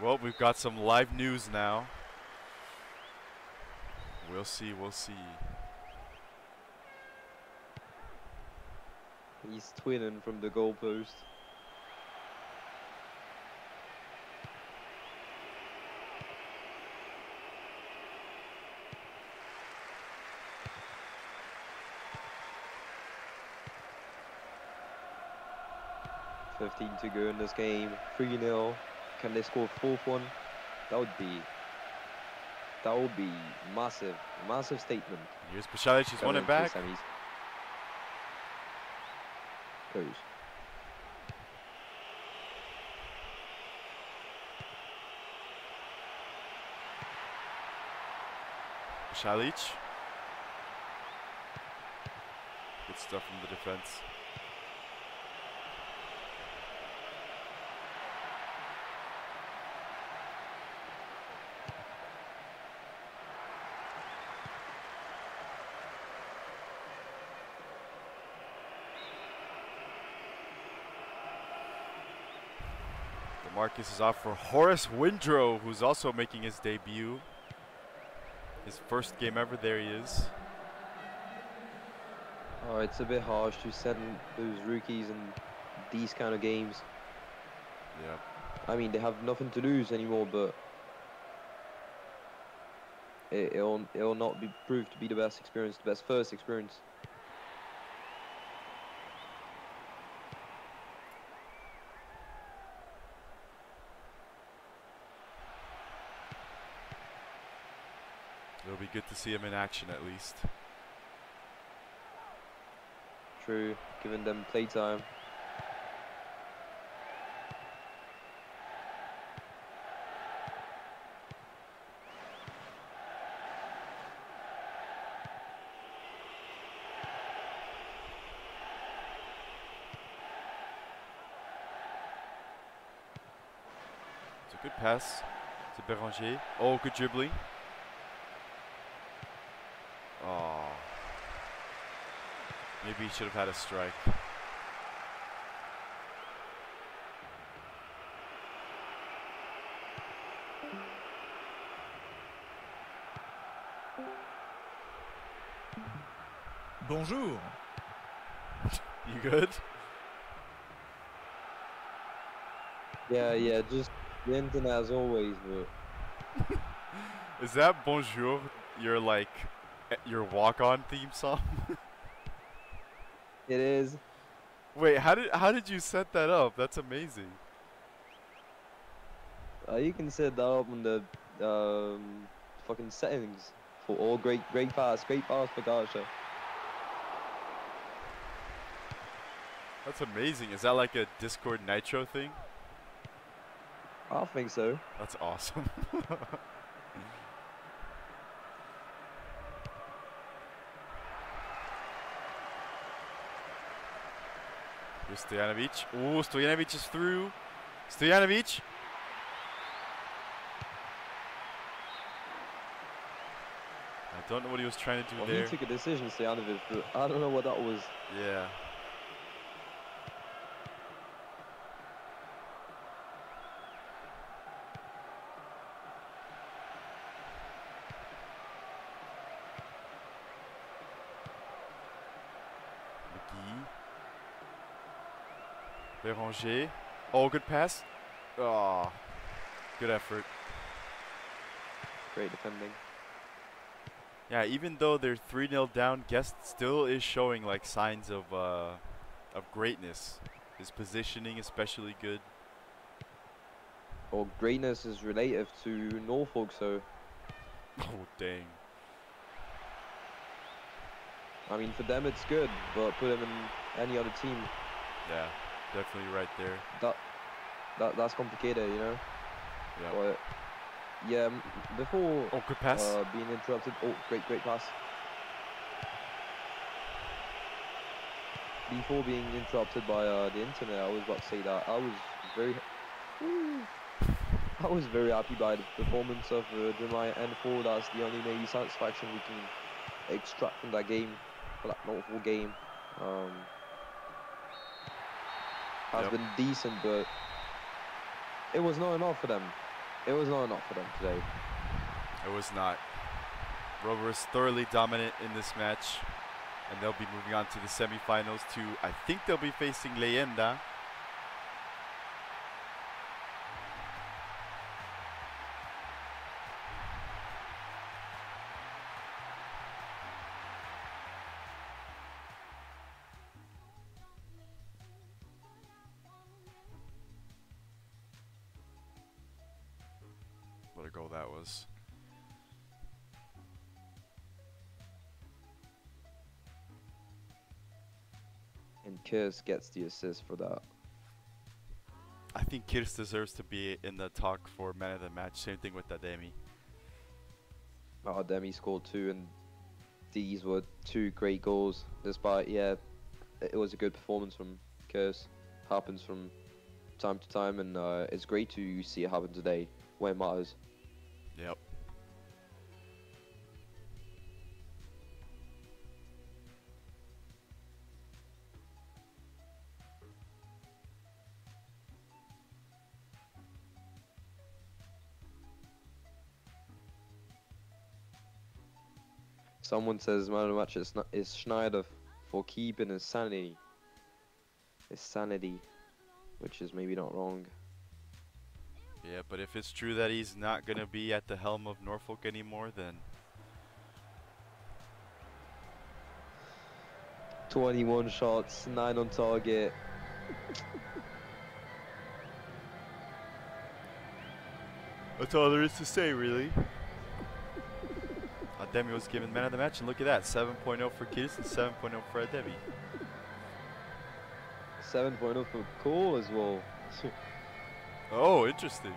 Well, we've got some live news now. We'll see. We'll see. he's twinning from the goalpost. Fifteen to go in this game. Three 0 Can they score fourth one? That would be. That would be massive, massive statement. Here's Pashalic. He's won going it back. semis. Goes. Shalic. Good stuff from the defense. Marcus is off for Horace Windrow, who's also making his debut. His first game ever. There he is. Oh, it's a bit harsh to send those rookies in these kind of games. Yeah. I mean, they have nothing to lose anymore, but it, it'll it'll not be proved to be the best experience, the best first experience. Good to see him in action at least. True, giving them playtime. It's a good pass to Beranger. Oh, good dribbling. Maybe he should have had a strike. Bonjour. You good? Yeah, yeah, just the internet as always, but *laughs* Is that Bonjour your like eh, your walk-on theme song? It is. Wait, how did how did you set that up? That's amazing. Uh, you can set that up on the um, fucking settings for all great, great pass, great pass for Garcha. That's amazing. Is that like a Discord Nitro thing? I think so. That's awesome. *laughs* Stojanovic. Ooh, Stojanovic is through. Stojanovic. I don't know what he was trying to do Well, there. he took a decision, Stojanovic, but I don't know what that was. Yeah. McGee. Béranger. Oh, good pass. Oh, good effort. Great defending. Yeah, even though they're 3 0 down, Guest still is showing like signs of uh, of greatness. His positioning especially good. Well, greatness is relative to Norfolk, so Oh dang. I mean, for them it's good, but put them in any other team, Yeah, definitely right there. that that that's complicated, you know. Yeah. But yeah, before Oh, good pass. uh, being interrupted. Oh, great, great pass. Before being interrupted by uh, the internet, I was about to say that I was very, *laughs* I was very happy by the performance of uh, Jeremiah N4. That's the only maybe satisfaction we can extract from that game. for that multiple game. Um, has Yep. been decent, but it was not enough for them. It was not enough for them today. It was not. Rover is thoroughly dominant in this match, and they'll be moving on to the semifinals. To I think they'll be facing Leyenda. Was. And Kirs gets the assist for that. I think Kirs deserves to be in the talk for man of the match. Same thing with Ademi. Oh, Demi scored two, and these were two great goals. Despite, yeah, it was a good performance from Kirs. Happens from time to time, and uh, it's great to see it happen today when it matters. Someone says man of the match is, Schne- is Schneider for keeping his sanity. His sanity, which is maybe not wrong. Yeah, but if it's true that he's not gonna be at the helm of Norfolk anymore, then 21 shots, 9 on target. that's all there is to say, really. Ademi was given man of the match, and look at that, 7.0 for Kirs and 7.0 for Ademi. 7.0 for Cole as well. Oh, interesting.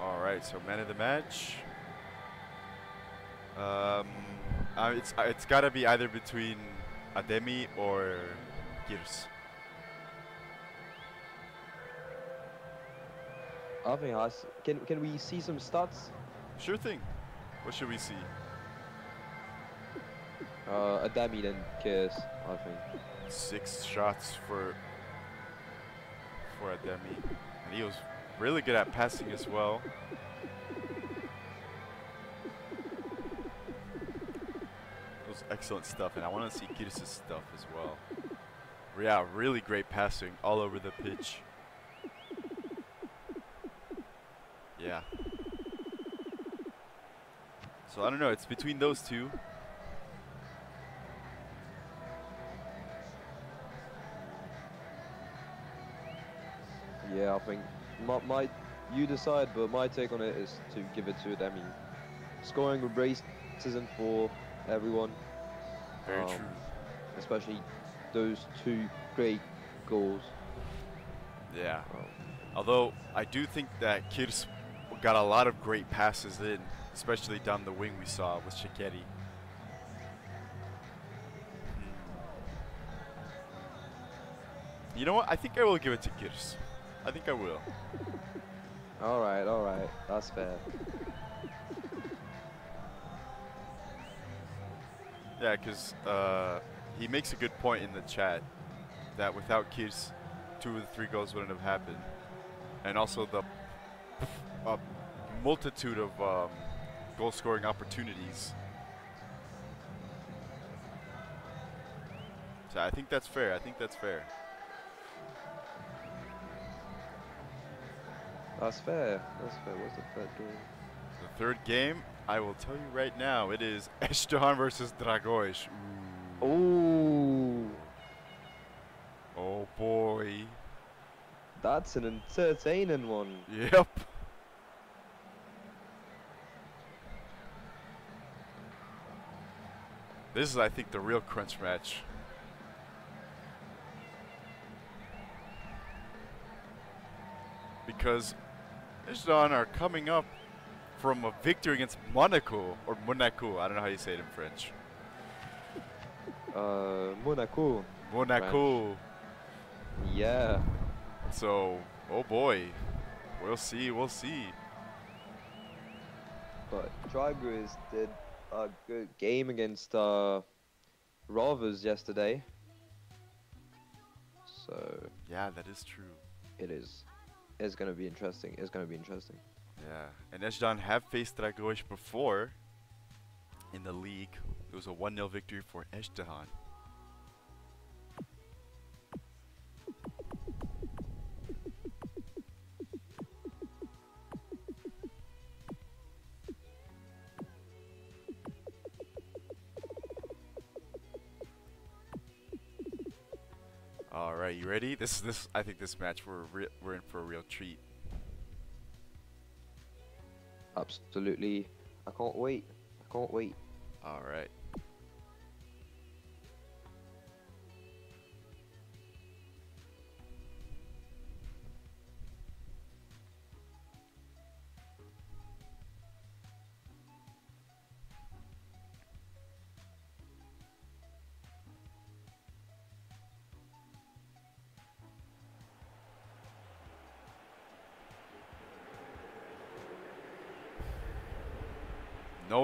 All right, so man of the match. Um, uh, it's uh, it's got to be either between Ademi or Kirs. I think can can we see some stats? Sure thing. What should we see? Uh, Ademi then Kirs, I think. Six shots for for Ademi, and he was really good at passing as well. It was excellent stuff, and I want to see Kirs' stuff as well. Yeah, really great passing all over the pitch. Yeah. So I don't know. It's between those two. Yeah, I think my, my you decide, but my take on it is to give it to them. I mean, Scoring with racism for everyone, Very Um, true. especially those two great goals. Yeah. Um, Although I do think that Kirs got a lot of great passes in, especially down the wing we saw with Shikeri. You know what? I think I will give it to Kirs. I think I will. *laughs* all right, all right, that's fair. Yeah, because uh, he makes a good point in the chat that without Kirs, two of the three goals wouldn't have happened. And also the uh, multitude of um, goal scoring opportunities. So I think that's fair. I think that's fair. That's fair. That's fair. What's the third game? The third game, I will tell you right now, it is *laughs* Ezhdehan versus Dragos. Ooh. Ooh, Oh boy. that's an entertaining one. Yep. This is, I think, the real crunch match. Because Ezhdehan are coming up from a victory against Monaco, or Monaco, I don't know how you say it in French. *laughs* Uh, Monaco. Monaco. Yeah. So, oh boy. We'll see. We'll see. But Dragos did a good game against uh, Rovers yesterday. So Yeah, that is true. it is. It's gonna be interesting. It's gonna be interesting. Yeah, and Ezhdehan have faced Dragovic before in the league. It was a 1-0 victory for Ezhdehan. All right, ready? This is this. I think this match we're we're in for a real treat. Absolutely. I can't wait. I can't wait. All right.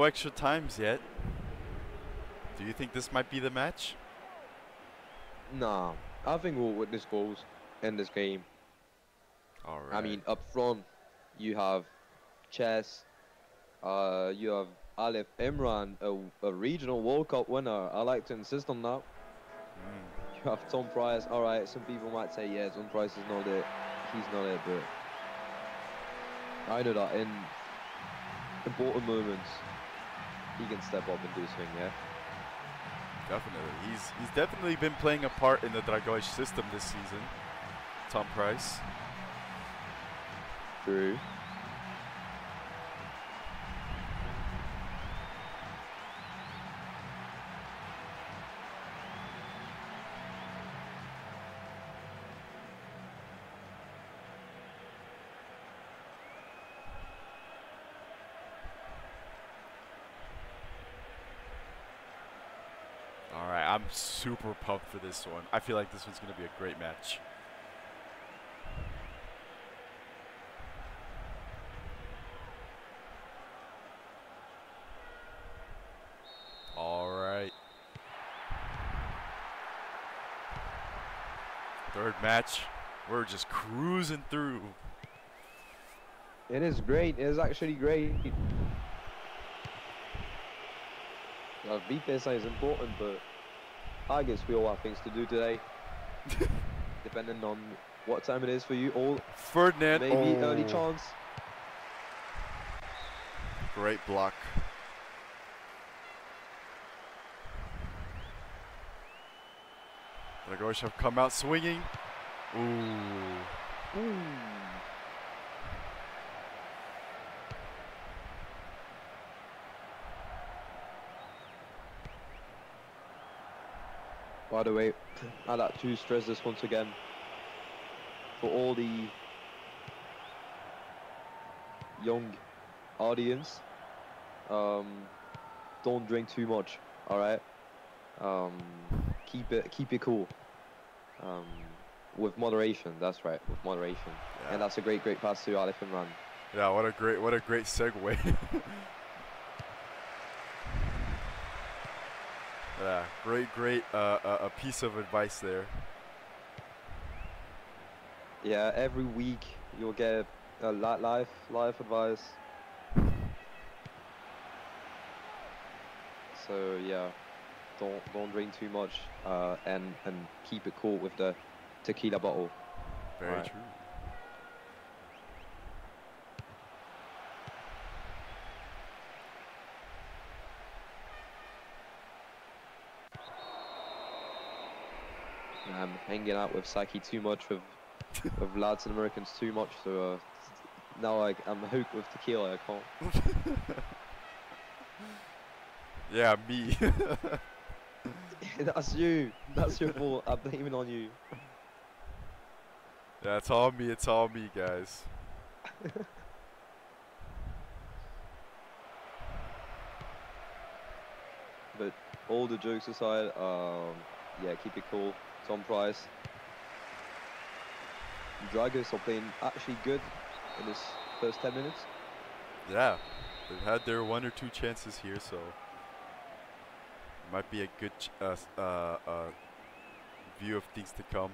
No extra times yet. Do you think this might be the match? Nah, I think we'll witness goals in this game. All right. I mean, up front, you have Chess, uh, you have Alif Imran, a, a regional World Cup winner. I like to insist on that. Mm. You have Tom Price. All right, some people might say, yeah, Tom Price is not it. He's not it, but I know that in important moments, he can step up and do his thing, yeah? Definitely. He's he's definitely been playing a part in the Dragovic system this season. Tom Price. True. Super pumped for this one. I feel like this one's going to be a great match. All right. Third match. We're just cruising through. It is great. It is actually great. Uh, VPESA is important, but I guess we all have things to do today. *laughs* Depending on what time it is for you all. Ferdinand. Maybe oh. early oh, chance. Great block. Dragovic have come out swinging. Ooh. Ooh. By the way, I'd like to stress this once again. For all the young audience, um, don't drink too much, alright? Um, keep it keep it cool. Um, with moderation, that's right, with moderation. Yeah. And that's a great, great pass to Alif Imran. Yeah, what a great what a great segue. *laughs* yeah, great great uh, uh, a piece of advice there. Yeah, every week you'll get a li- life, life advice. So yeah, don't don't drink too much, uh, and and keep it cool with the tequila bottle. Very Alright. true. I'm hanging out with Saki too much, with with Latin Americans too much, so uh, now I, I'm hooked with tequila. I can't. *laughs* Yeah, me. *laughs* That's you. That's your fault. I'm blaming on you. yeah, it's all me. It's all me, guys. *laughs* But all the jokes aside, um, yeah, keep it cool. Tom Price. Dragos are playing actually good in this first 10 minutes. Yeah, they've had their one or two chances here, so might be a good uh, uh, uh, view of things to come.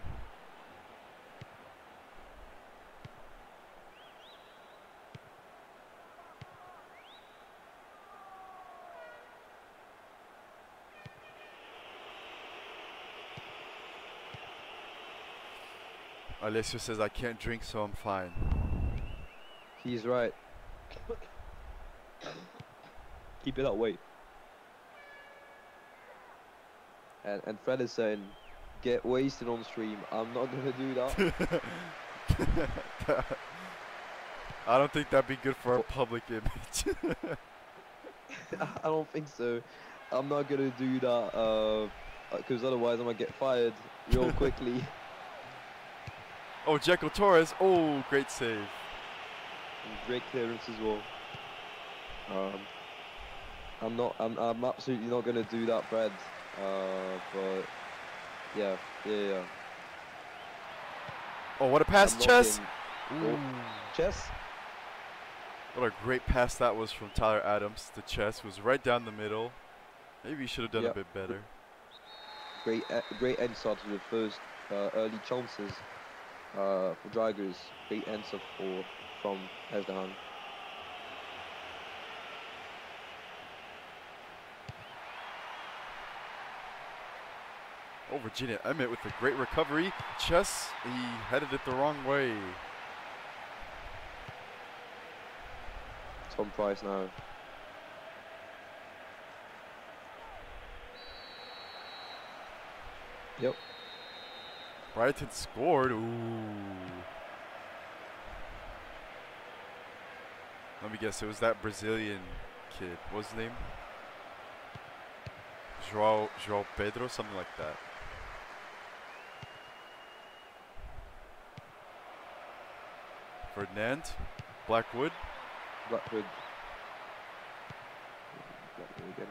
Alessio says I can't drink, so I'm fine. He's right. Keep it up, wait. And, and Fred is saying, get wasted on stream. I'm not gonna do that. *laughs* I don't think that'd be good for our public image. *laughs* *laughs* I don't think so. I'm not gonna do that uh, uh, because otherwise I'm gonna get fired real quickly. Oh, Jekyll Torres. Oh, great save. Great clearance as well. Um, I'm not. I'm. I'm absolutely not gonna do that, Fred. Uh, but yeah, yeah, yeah. Oh, what a pass, I'm Chess. Ooh. Chess. What a great pass that was from Tyler Adams. The chess was right down the middle. Maybe he should have done Yep. a bit better. Great, uh, great end start to the first uh, early chances uh, for Dragers. Great answer for from Ezhdehan. Oh, Virginia Emmett with a great recovery. Chess, he headed it the wrong way. Tom Price now. Yep. Brighton scored. Ooh. Let me guess, it was that Brazilian kid. What's his name? Joao, Joao Pedro, something like that. Ferdinand, Blackwood. Blackwood. Blackwood again.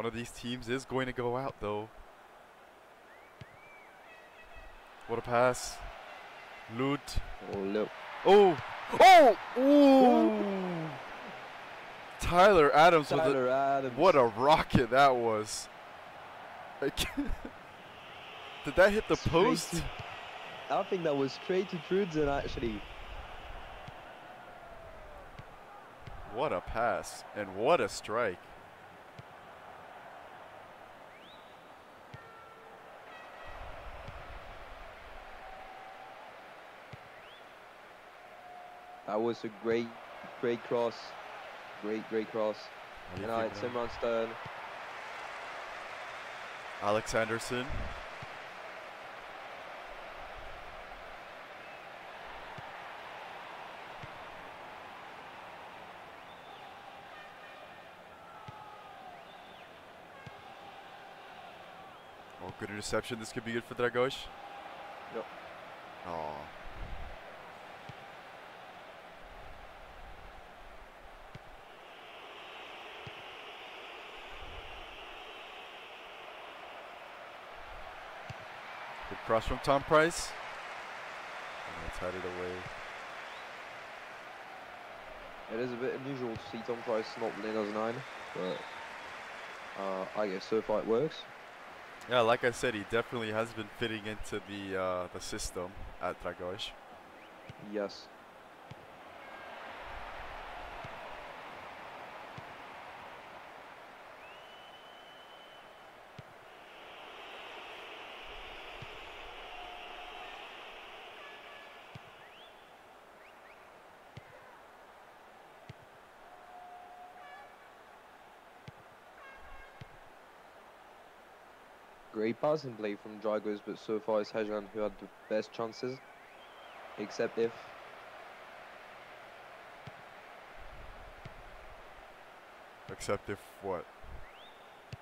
One of these teams is going to go out, though. What a pass. Lud. Oh look. Oh! Oh! Ooh! Tyler Adams with a Adams. What a rocket that was. *laughs* Did that hit the Straight post? to- I think that was straight to Trudzen actually. What a pass. And what a strike. That was a great, great cross. Great, great cross. What do You you know, think it's of Stern. Alex Anderson. Oh, good interception. This could be good for Dragos. Yep. Oh. Cross from Tom Price. And it's headed away. It is a bit unusual to see Tom Price not playing as a nine, but uh, I guess so far it works. Yeah, like I said, he definitely has been fitting into the uh, the system at Dragos. Yes. Great passing play from Dragos, but so far it's Hajan who had the best chances. Except if Except if what?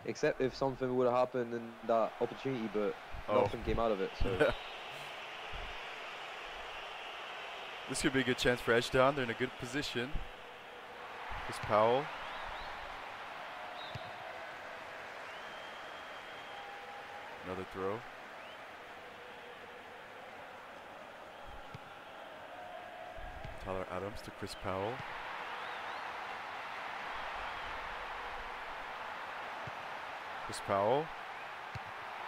except if something would have happened in that opportunity, but Oh. nothing came out of it. So *laughs* This could be a good chance for Ezhdehan. They're in a good position. Chris Powell. Another throw. Tyler Adams to Chris Powell. Chris Powell.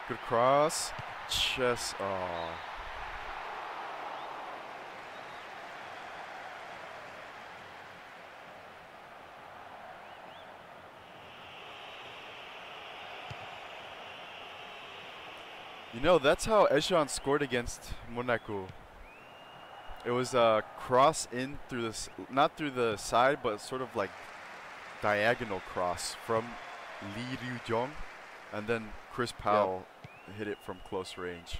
Good cross. Chess. Oh. You know, that's how Ezhdehan scored against Monaco. It was a cross in through this, not through the side, but sort of like diagonal cross from Lee Ryu-jong, and then Chris Powell hit it from close range.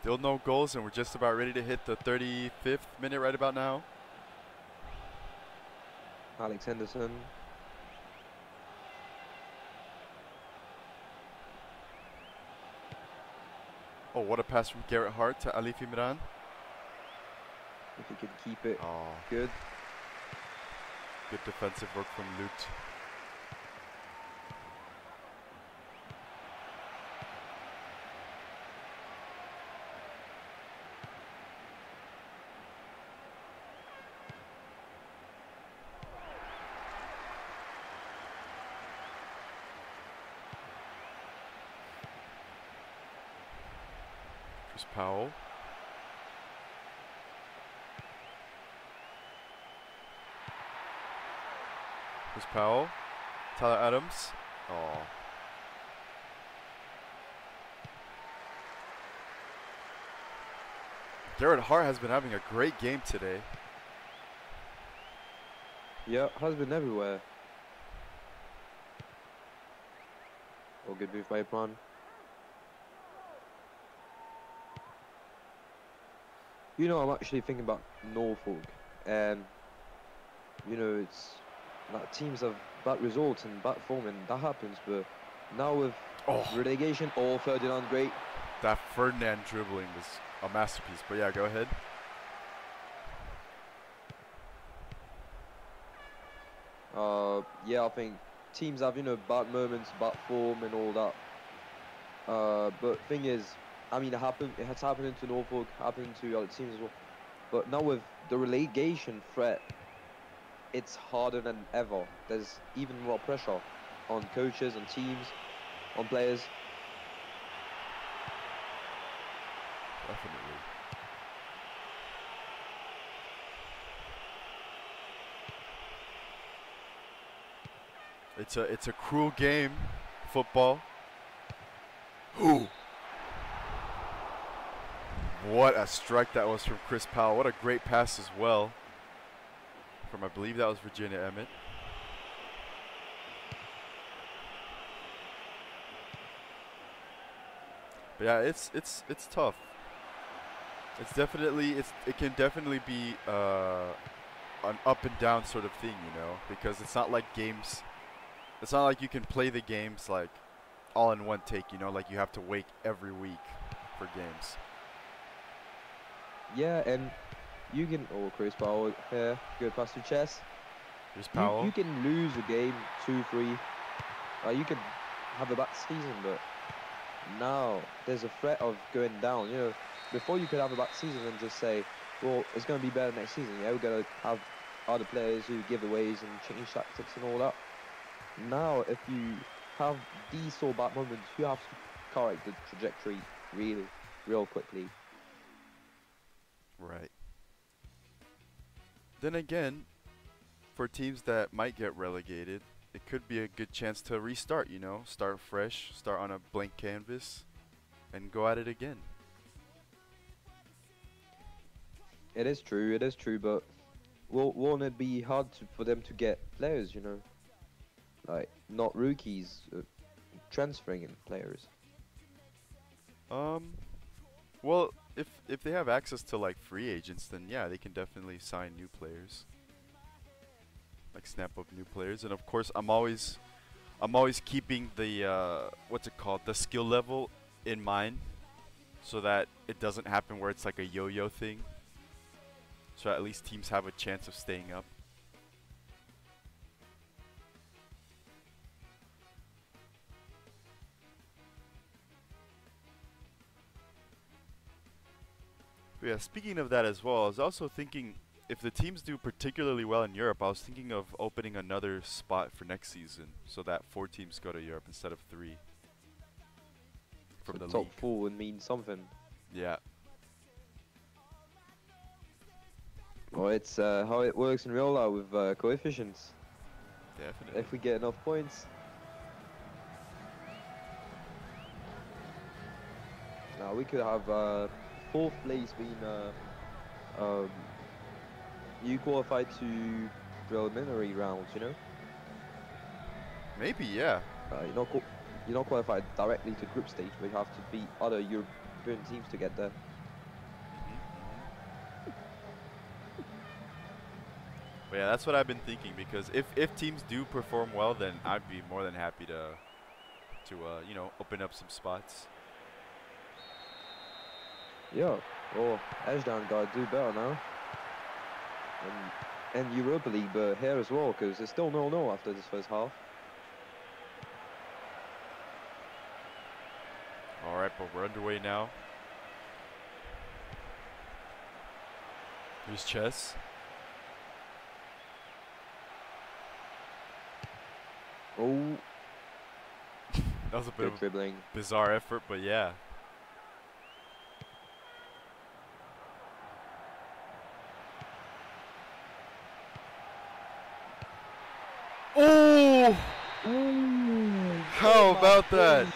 Still no goals, and we're just about ready to hit the 35th minute right about now. Alex Henderson. Oh, what a pass from Garrett Hart to Alif Imran. If he could keep it Oh, good. good defensive work from Lute. Chris Powell. Chris Powell. Tyler Adams. Oh. Garrett Hart has been having a great game today. Yeah, has been everywhere. Oh, good move by Imran. You know, I'm actually thinking about Norfolk, and you know, it's that teams have bad results and bad form, and that happens. But now with Oh, relegation, oh, Ferdinand, great. that Ferdinand dribbling was a masterpiece. But yeah, go ahead. Uh, yeah, I think teams have you know bad moments, bad form, and all that. Uh, but thing is, I mean, it happened. It has happened to Norfolk, happened to other teams as well. But now with the relegation threat, it's harder than ever. There's even more pressure on coaches, on teams, on players. Definitely. It's a it's a cruel game, football. Ooh. What a strike that was from Chris Powell. What a great pass as well. From I believe that was Virginia Emmett. But yeah, it's it's it's tough. It's definitely it's it can definitely be uh, an up and down sort of thing, you know, because it's not like games. It's not like you can play the games like all in one take, you know, like you have to wait every week for games. Yeah, and you can. Oh, Chris Powell here, good pass to Chess. You, Powell. you can lose a game two, three. Uh, you can have a bad season, but now there's a threat of going down. You know, before you could have a bad season and just say, well, it's going to be better next season. Yeah, we're going to have other players who give aways and change tactics and all that. Now, if you have these sort of bad moments, you have to correct the trajectory really, real quickly. Right. Then again, for teams that might get relegated, it could be a good chance to restart, you know, start fresh, start on a blank canvas, and go at it again. It is true, it is true, but will won't it be hard to, for them to get players? You know, like not rookies, uh, transferring in players. Um, well, if if they have access to like free agents, then yeah, they can definitely sign new players. Like snap up new players, and of course, I'm always, I'm always keeping the uh, what's it called, the skill level in mind, so that it doesn't happen where it's like a yo-yo thing. So at least teams have a chance of staying up. Yeah, speaking of that as well, I was also thinking if the teams do particularly well in Europe, I was thinking of opening another spot for next season so that four teams go to Europe instead of three. From So the top league. four would mean something. Yeah. Well, it's uh, how it works in real life with uh, coefficients. Definitely. If we get enough points. Now we could have uh, fourth place being uh, um, you qualify to preliminary rounds. You know, Maybe, yeah. uh, you're not you're not qualified directly to group stage, but you have to beat other European teams to get there. But yeah, that's what I've been thinking because if if teams do perform well, then I'd be more than happy to to uh, you know open up some spots. Yeah, well, Ezhdehan gotta do better now. And, and Europa League, but here as well, because it's still 0-0 after this first half. All right, but we're underway now. Here's chess. Oh, *laughs* That was a bit good of a dribbling. bizarre effort, but yeah. Oh! How about that?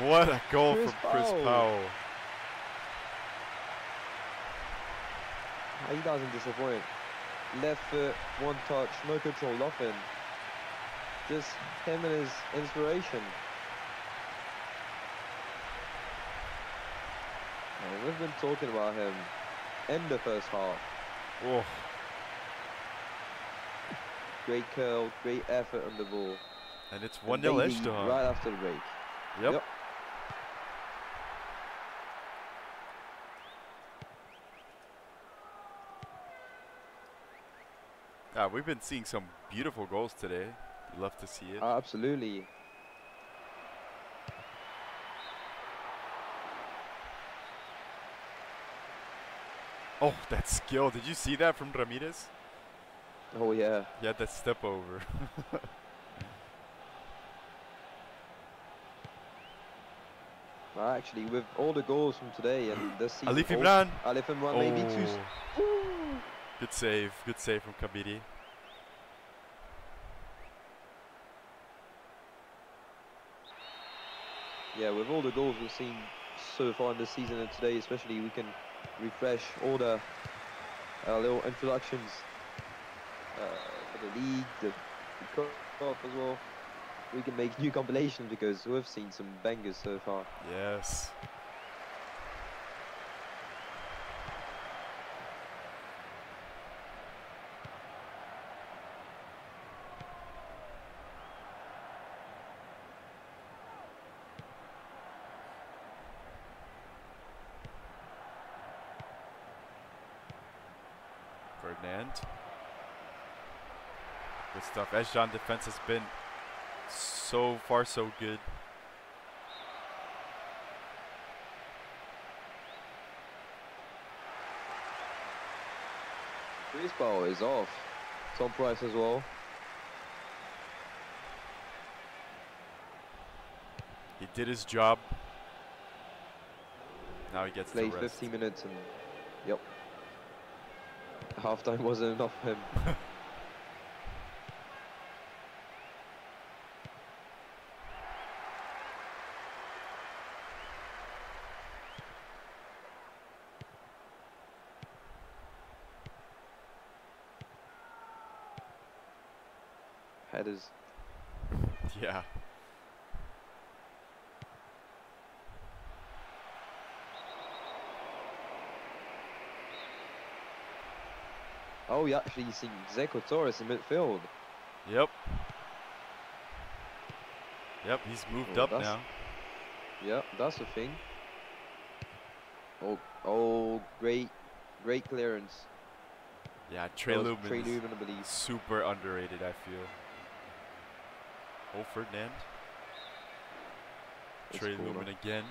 What a goal Chris from Chris Powell. Powell. He doesn't disappoint. Left foot, one touch, no control, nothing. Just him and his inspiration. Uh, we've been talking about him in the first half. Oh, Great curl, great effort on the ball. and it's 1 0 baby Right after the break. Yep. Yep. Yeah, we've been seeing some beautiful goals today. Love to see it. Absolutely. oh, that skill. Did you see that from Ramirez? Oh yeah. He had that step over. *laughs* Well, actually, with all the goals from today and *clears throat* this season, Alif Imran. Alif Imran maybe two. Oh. Good save. Good save from Kabiri. Yeah, with all the goals we've seen so far in this season and today, especially, we can refresh all the uh, little introductions Uh, for the league, the, the cup as well. We can make new compilations because we've seen some bangers so far. Yes. Ferdinand. Good stuff. Ezhdehan defense has been so far so good. Baseball is off. Tom Price as well. He did his job. Now he gets Played rest. 15 minutes and yep. Half time wasn't enough for him. *laughs* headers. Yeah. Oh, you actually seen Zeko Torres in midfield. Yep. Yep, he's moved Oh, up now. Yeah, that's the thing. Oh, oh, great, great clearance. Yeah, Trey Lumen Trey is I believe. super underrated, I feel. Oh, Ferdinand. It's Trey cool, though. again.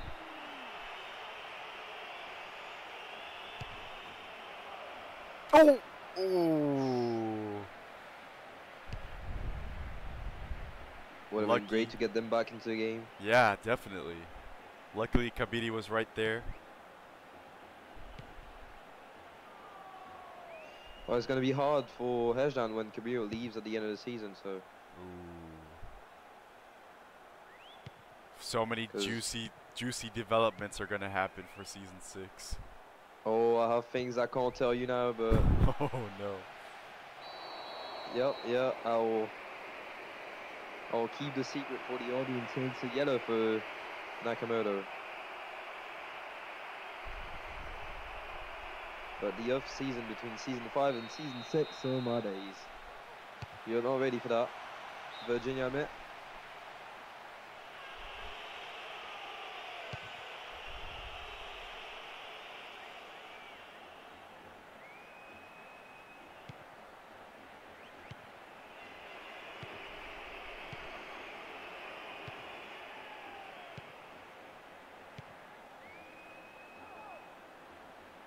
Oh! Oh! Would have been great to get them back into the game. Yeah, definitely. Luckily, Kabiri was right there. Well, it's going to be hard for Ezhdehan when Kabir leaves at the end of the season. So Ooh. So many juicy, juicy developments are gonna happen for season six. Oh, uh, I have things I can't tell you now, but *laughs* Oh no. yep, yeah, I'll I'll keep the secret for the audience. It's a yellow for Nakamoto. But the off season between season five and season six, oh my days. You're not ready for that, Virginia, admit.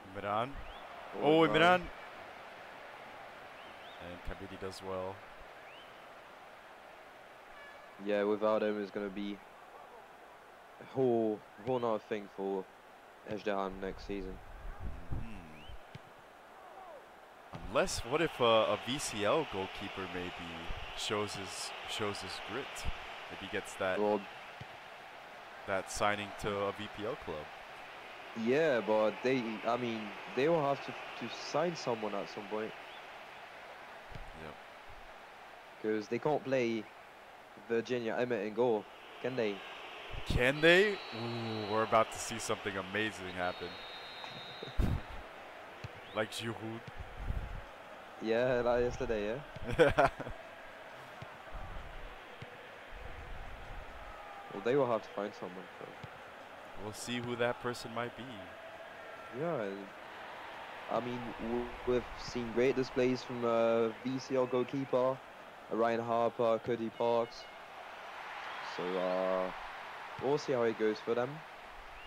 Imran. Oh, my. Imran. And Kabiri does well. Yeah, without him, it's gonna be a whole whole nother thing for Ezhdehan next season. Hmm. Unless, what if uh, a VCL goalkeeper maybe shows his shows his grit? Maybe gets that Well, that signing to a VPL club. Yeah, but they, I mean, they will have to to sign someone at some point Yeah. because they can't play Virginia Emmett in goal, can they? Can they? Ooh, we're about to see something amazing happen. *laughs* like Giroud. Yeah, like yesterday, yeah. *laughs* Well, they will have to find someone. So. We'll see who that person might be. Yeah, I mean, we've seen great displays from uh, VCL goalkeeper, Ryan Harper, Cody Parks. So uh, we'll see how it goes for them,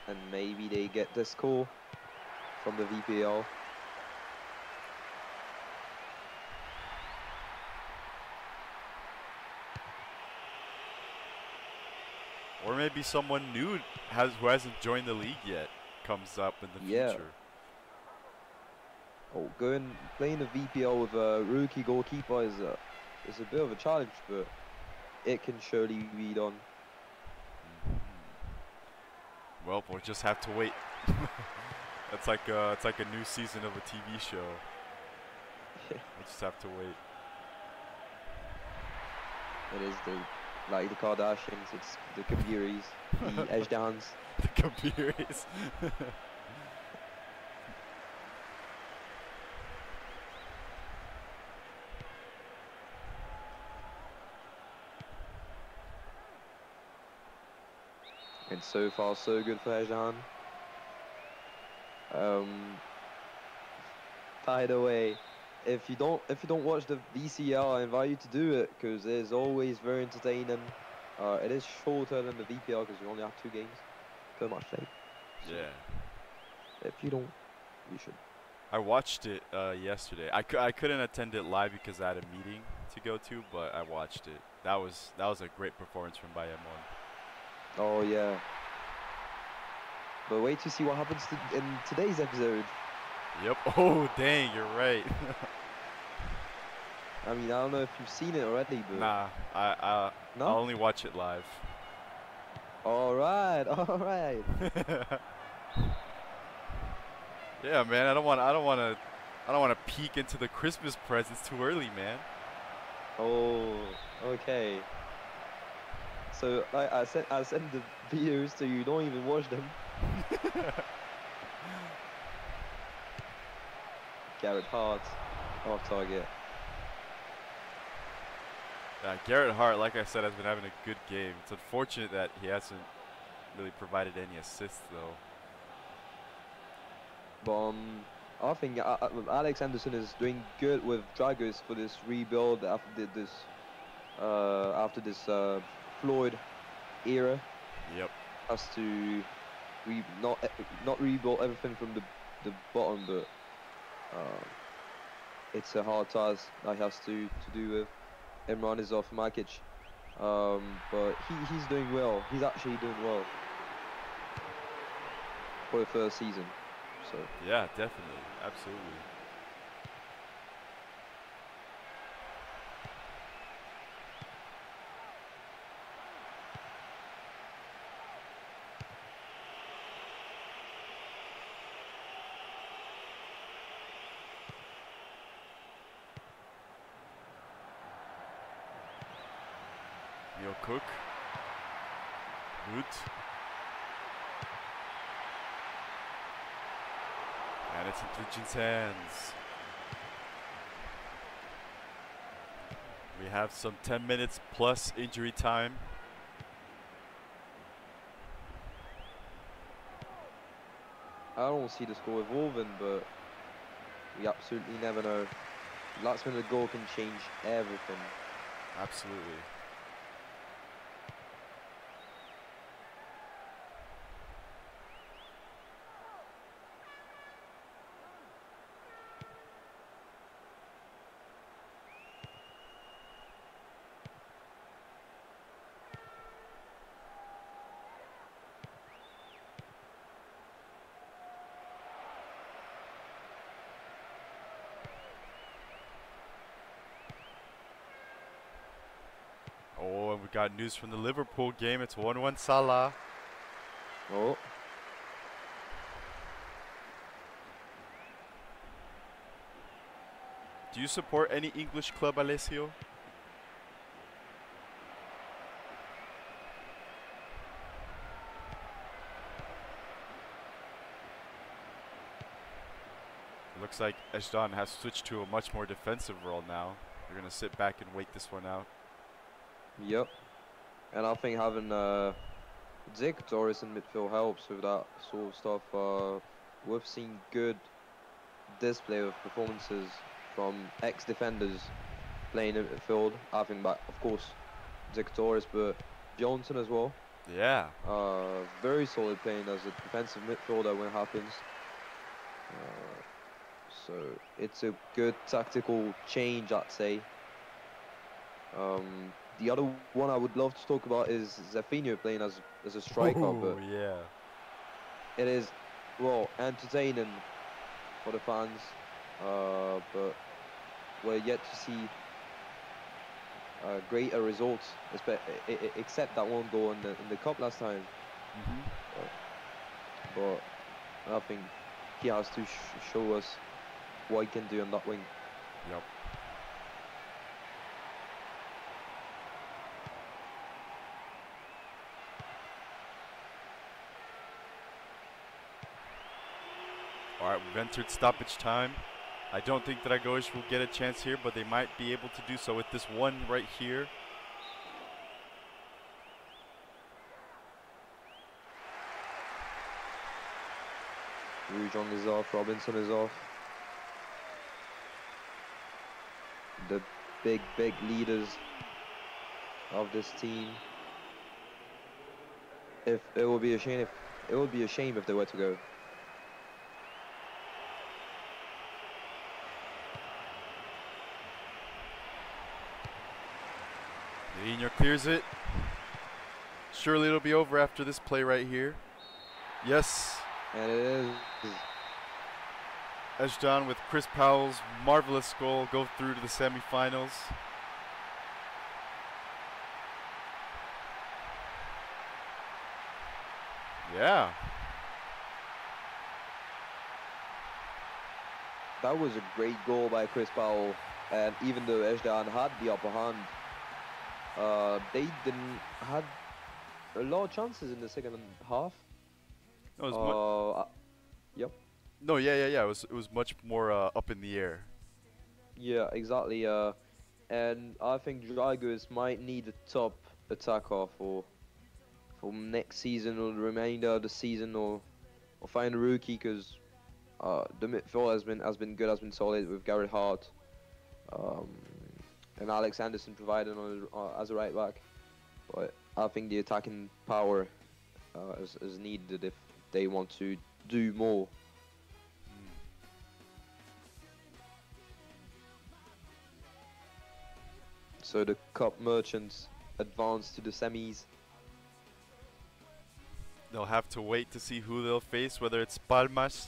and maybe they get this call from the VPL. Maybe someone new has who hasn't joined the league yet comes up in the Yeah. future. Oh, going playing the VPL with a rookie goalkeeper is a is a bit of a challenge, but it can surely be done. Mhm. Well, we'll just have to wait. *laughs* it's like uh, it's like a new season of a TV show. *laughs* We'll just have to wait. It is the like the Kardashians, it's the Kabiris, the *laughs* Ezhdehans. the Kabiris. *laughs* And so far, so good for Ezhdehan. Um, by the way, if you don't if you don't watch the VCL, I invite you to do it because it's always very entertaining. Uh, it is shorter than the VPL because you only have two games per match day. yeah. If you don't, you should. I watched it uh, yesterday. I couldn't attend it live because I had a meeting to go to, but I watched it. That was that was a great performance from Bayamon. Oh yeah. But wait to see what happens to, in today's episode. Yep. *laughs* Oh dang, you're right. *laughs* I mean, I don't know if you've seen it already, but nah, I I no. I'll only watch it live. All right, *laughs* all right. yeah, man. I don't want I don't want to I don't want to peek into the Christmas presents too early, man. Oh, okay. So I I send I send the videos so you don't even watch them. Garrett Hart, off target. Uh, Garrett Hart, like I said, has been having a good game. It's unfortunate that he hasn't really provided any assists, though. But um, I think uh, uh, Alex Anderson is doing good with Dragões for this rebuild after this uh, after this uh, Floyd era. Yep. Has to re not e- not rebuild everything from the the bottom, but uh, it's a hard task that he has to to do with Imran is off Makic. Um, but he, he's doing well. He's actually doing well for the first season. So. Yeah, definitely. Absolutely. It's hands. We have some 10 minutes plus injury time. I don't see the score evolving, but we absolutely never know. Last minute goal can change everything. Absolutely. Oh, and we got news from the Liverpool game. It's 1-1 Salah. Oh, Do you support any English club, Alessio? Looks like Ezhdehan has switched to a much more defensive role now. They're going to sit back and wait this one out. Yep. And I think having uh, Zick Torres in midfield helps with that sort of stuff. Uh, we've seen good display of performances from ex-defenders playing in midfield. I think that, of course, Zick Torres, but Johnson as well. Yeah. Uh, very solid playing as a defensive midfielder when it happens. Uh, so it's a good tactical change, I'd say. Um, the other one I would love to talk about is Zefinho playing as as a striker, but yeah. it is well entertaining for the fans. Uh, but we're yet to see uh, greater results, except that one goal in the in the cup last time. hmm but I think he has to sh- show us what he can do on that wing. Yep. We've entered stoppage time. I don't think that Dragões will get a chance here, but they might be able to do so with this one right here. Rujong is off, Robinson is off. The big, big leaders of this team. If it would be a shame if it would be a shame if they were to go. Mourinho clears it. Surely it'll be over after this play right here. Yes, And it is Ezhdehan with Chris Powell's marvelous goal go through to the semifinals. Yeah, that was a great goal by Chris Powell. and even though Ezhdehan had the upper hand, uh, they didn't had a lot of chances in the second half. No, it was mu- Uh, uh, yep. no, yeah, yeah, yeah. It was it was much more uh, up in the air. Yeah, exactly. Uh, and I think Dragões might need a top attacker for for next season or the remainder of the season, or or find a rookie because uh, the midfield has been has been good, has been solid with Garrett Hart, um, and Alex Anderson provided on uh, as a right back. But I think the attacking power uh, is, is needed if they want to do more. So the cup merchants advance to the semis. They'll have to wait to see who they'll face, whether it's Palmas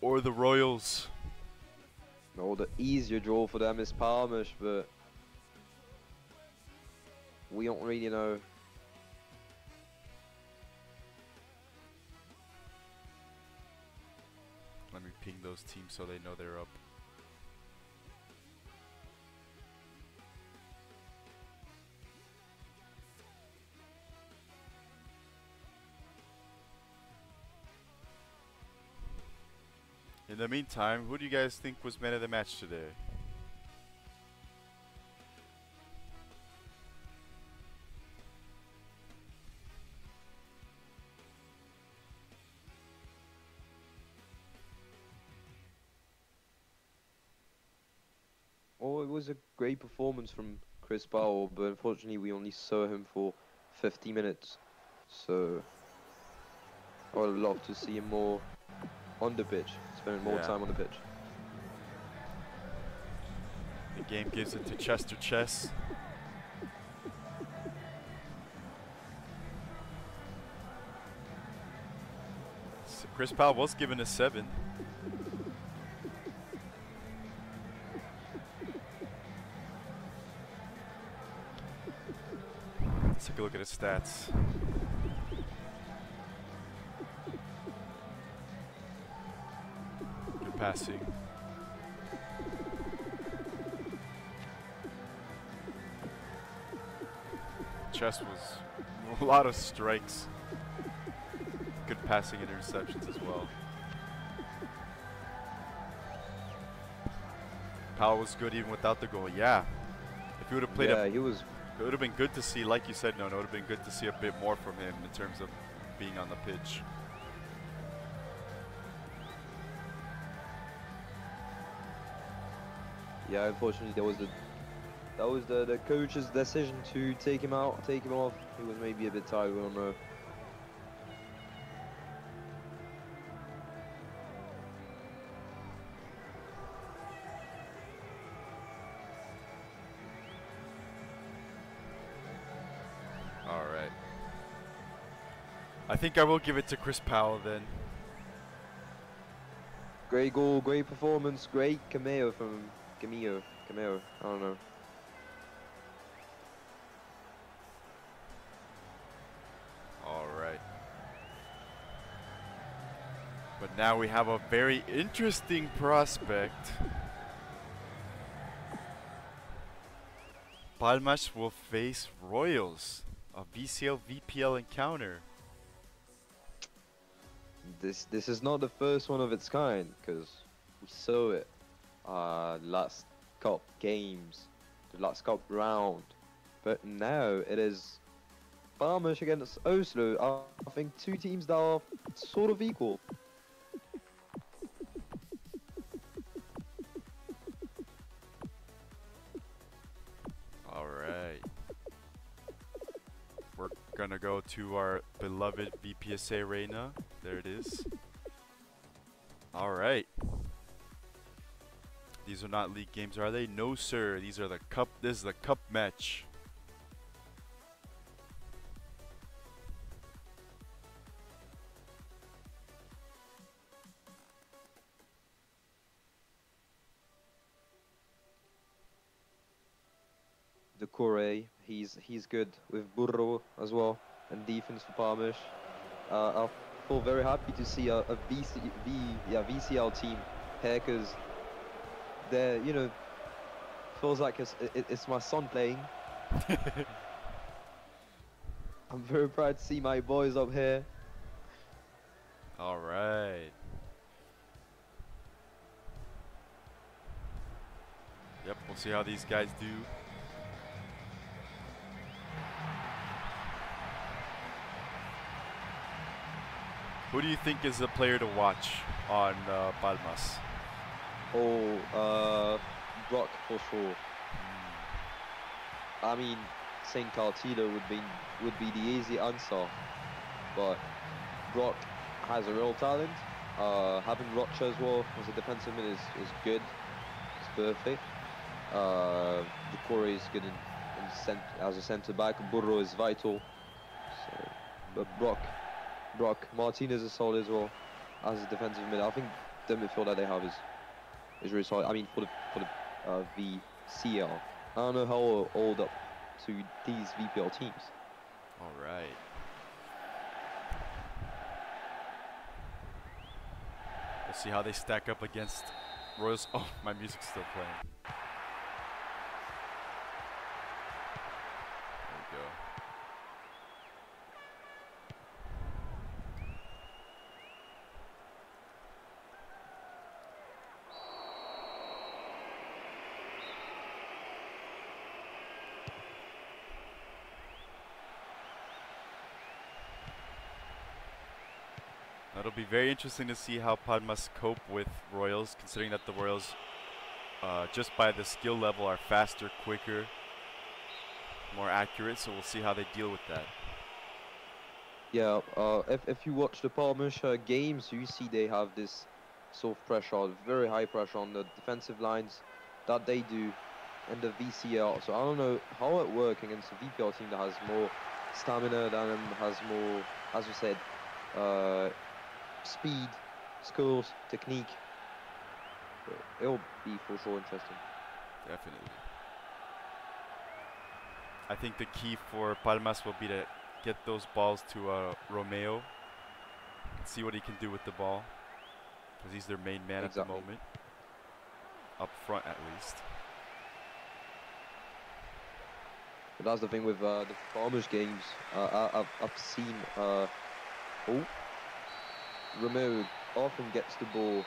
or the Royals. No, the easier draw for them is Palmas, but we don't really know. Let me ping those teams so they know they're up. In the meantime, who do you guys think was man of the match today? Oh, it was a great performance from Chris Powell, but unfortunately we only saw him for 50 minutes. So I would love to see him more on the pitch, spending more Yeah. time on the pitch. The game gives it to Chester Chess. S- Chris Powell was given a seven. Let's take a look at his stats. Passing. Chess was a lot of strikes. Good passing and interceptions as well. Powell was good even without the goal. Yeah. If he would have played yeah, he was it would have been good to see, like you said, no, it would have been good to see a bit more from him in terms of being on the pitch. Yeah, unfortunately, that was the that was the the coach's decision to take him out, take him off. He was maybe a bit tired. We don't know. All right. I think I will give it to Chris Powell then. Great goal, great performance, great cameo from Cameo. Cameo. I don't know. All right. But now we have a very interesting prospect. Palmas will face Royals, a VCL VPL encounter. This this is not the first one of its kind because we saw it uh last cup games, the last cup round, but now it is Palmas against Oslo. I, think two teams that are sort of equal. All right. We're gonna go to our beloved VPESA arena. There it is. All right. These are not league games, are they? No, sir. These are the cup. This is the cup match. The Corre, he's he's good with Burro as well and defense for Palmas. Uh, I feel very happy to see a, a VC, v, yeah, VCL team, Hackers, they're you know feels like it's it, it's my son playing. *laughs* I'm very proud to see my boys up here. All right. Yep, we'll see how these guys do. Who do you think is the player to watch on uh, Palmas? Oh, uh, Brock for sure. I mean, Saint Cartilo would be would be the easy answer, but Brock has a real talent. Uh, having Rocha as well as a defensive mid is, is good. It's perfect. Uh, Decore is good in, in cent- as a centre back. Burro is vital. So, but Brock, Brock Martinez is solid as well as a defensive mid. I think the midfield that they have is is really solid. I mean, for the for the uh, VCL. I don't know how old up to these VPL teams. All right. We'll see how they stack up against Royals. *laughs* Oh, my music's still playing. There we go. That'll be very interesting to see how Palmas cope with Royals, considering that the Royals, uh, just by the skill level, are faster, quicker, more accurate. So we'll see how they deal with that. Yeah, uh, if, if you watch the Palmas games, you see they have this sort of pressure, very high pressure on the defensive lines that they do in the VCL. So I don't know how it works against a VPL team that has more stamina than has more, as you said, uh, speed, skills, technique. But It'll be for sure interesting. Definitely. I think the key for Palmas will be to get those balls to uh, Romeo, see what he can do with the ball, because he's their main man at the moment, up front at least. But that's the thing with uh, the Palmas games. Uh, I, I've, I've seen. Uh, oh, Romero often gets the ball.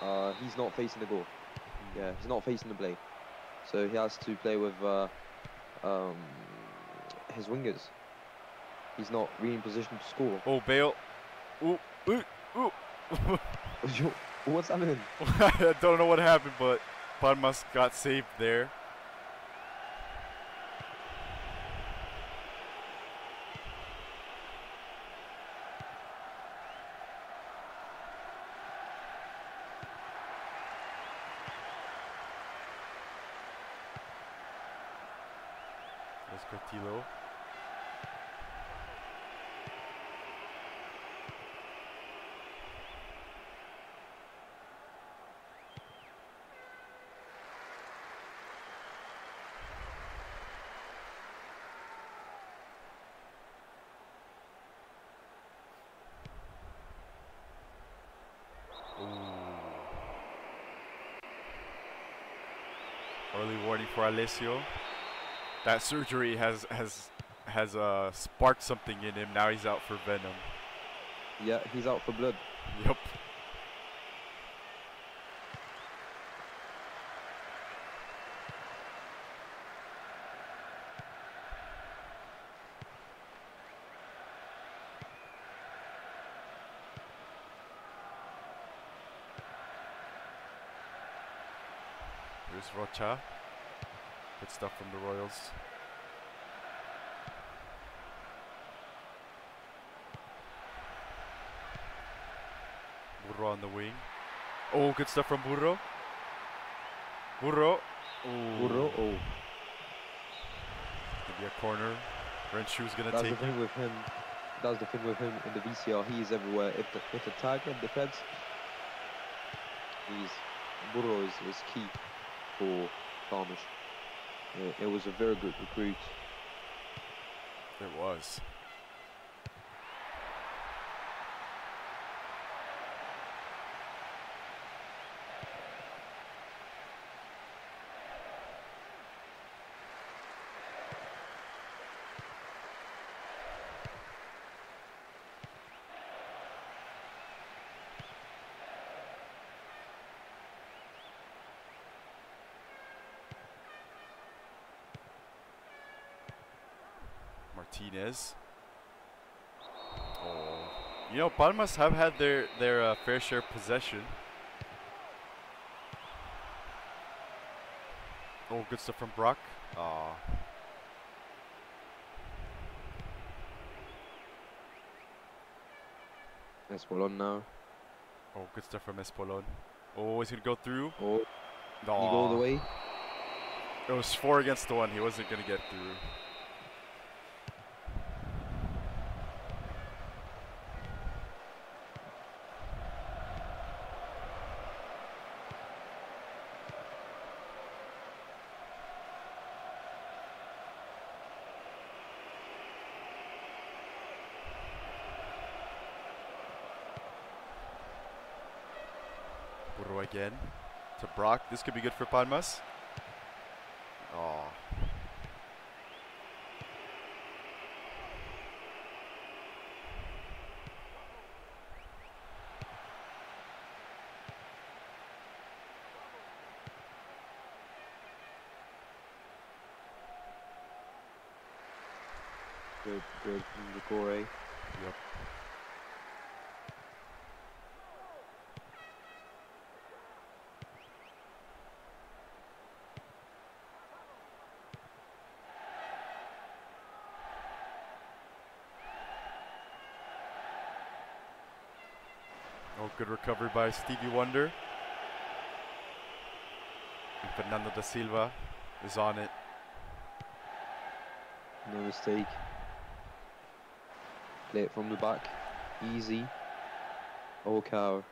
Uh, he's not facing the goal. Yeah, he's not facing the play, so he has to play with uh, um, his wingers. He's not really in position to score. Oh, Bale. Ooh, ooh, ooh. *laughs* What's happening? *laughs* I don't know what happened, but Palmas got saved there. There's Cortillo. Ooh. Early warning for Alessio. That surgery has has has uh, sparked something in him. Now he's out for Venom. Yeah, he's out for blood. Yep. Here's Rocha. Good stuff from the Royals. Burro on the wing. Oh, good stuff from Burro. Burro. Ooh. Burro, oh, Maybe a corner. Renshu's gonna that's the take it. thing with him. That's the thing with him in the VCL. He is everywhere. If the if attack and defense, he's Burro is, is key for Palmas. It, it was a very good recruit. It was. Martinez. Oh, you know, Palmas have had their their uh, fair share possession. Oh, good stuff from Brock. Aw. That's well on now. Oh, good stuff from Espolon. Oh, he's gonna go through. Oh, No. you go all the way. It was four against the one. He wasn't gonna get through. Burro again to Brock. This could be good for Palmas. Oh. Good, good from Decore. Yep. Oh, good recovery by Stevie Wonder. And Fernando da Silva is on it. No mistake. Play it from the back. Easy. Cow.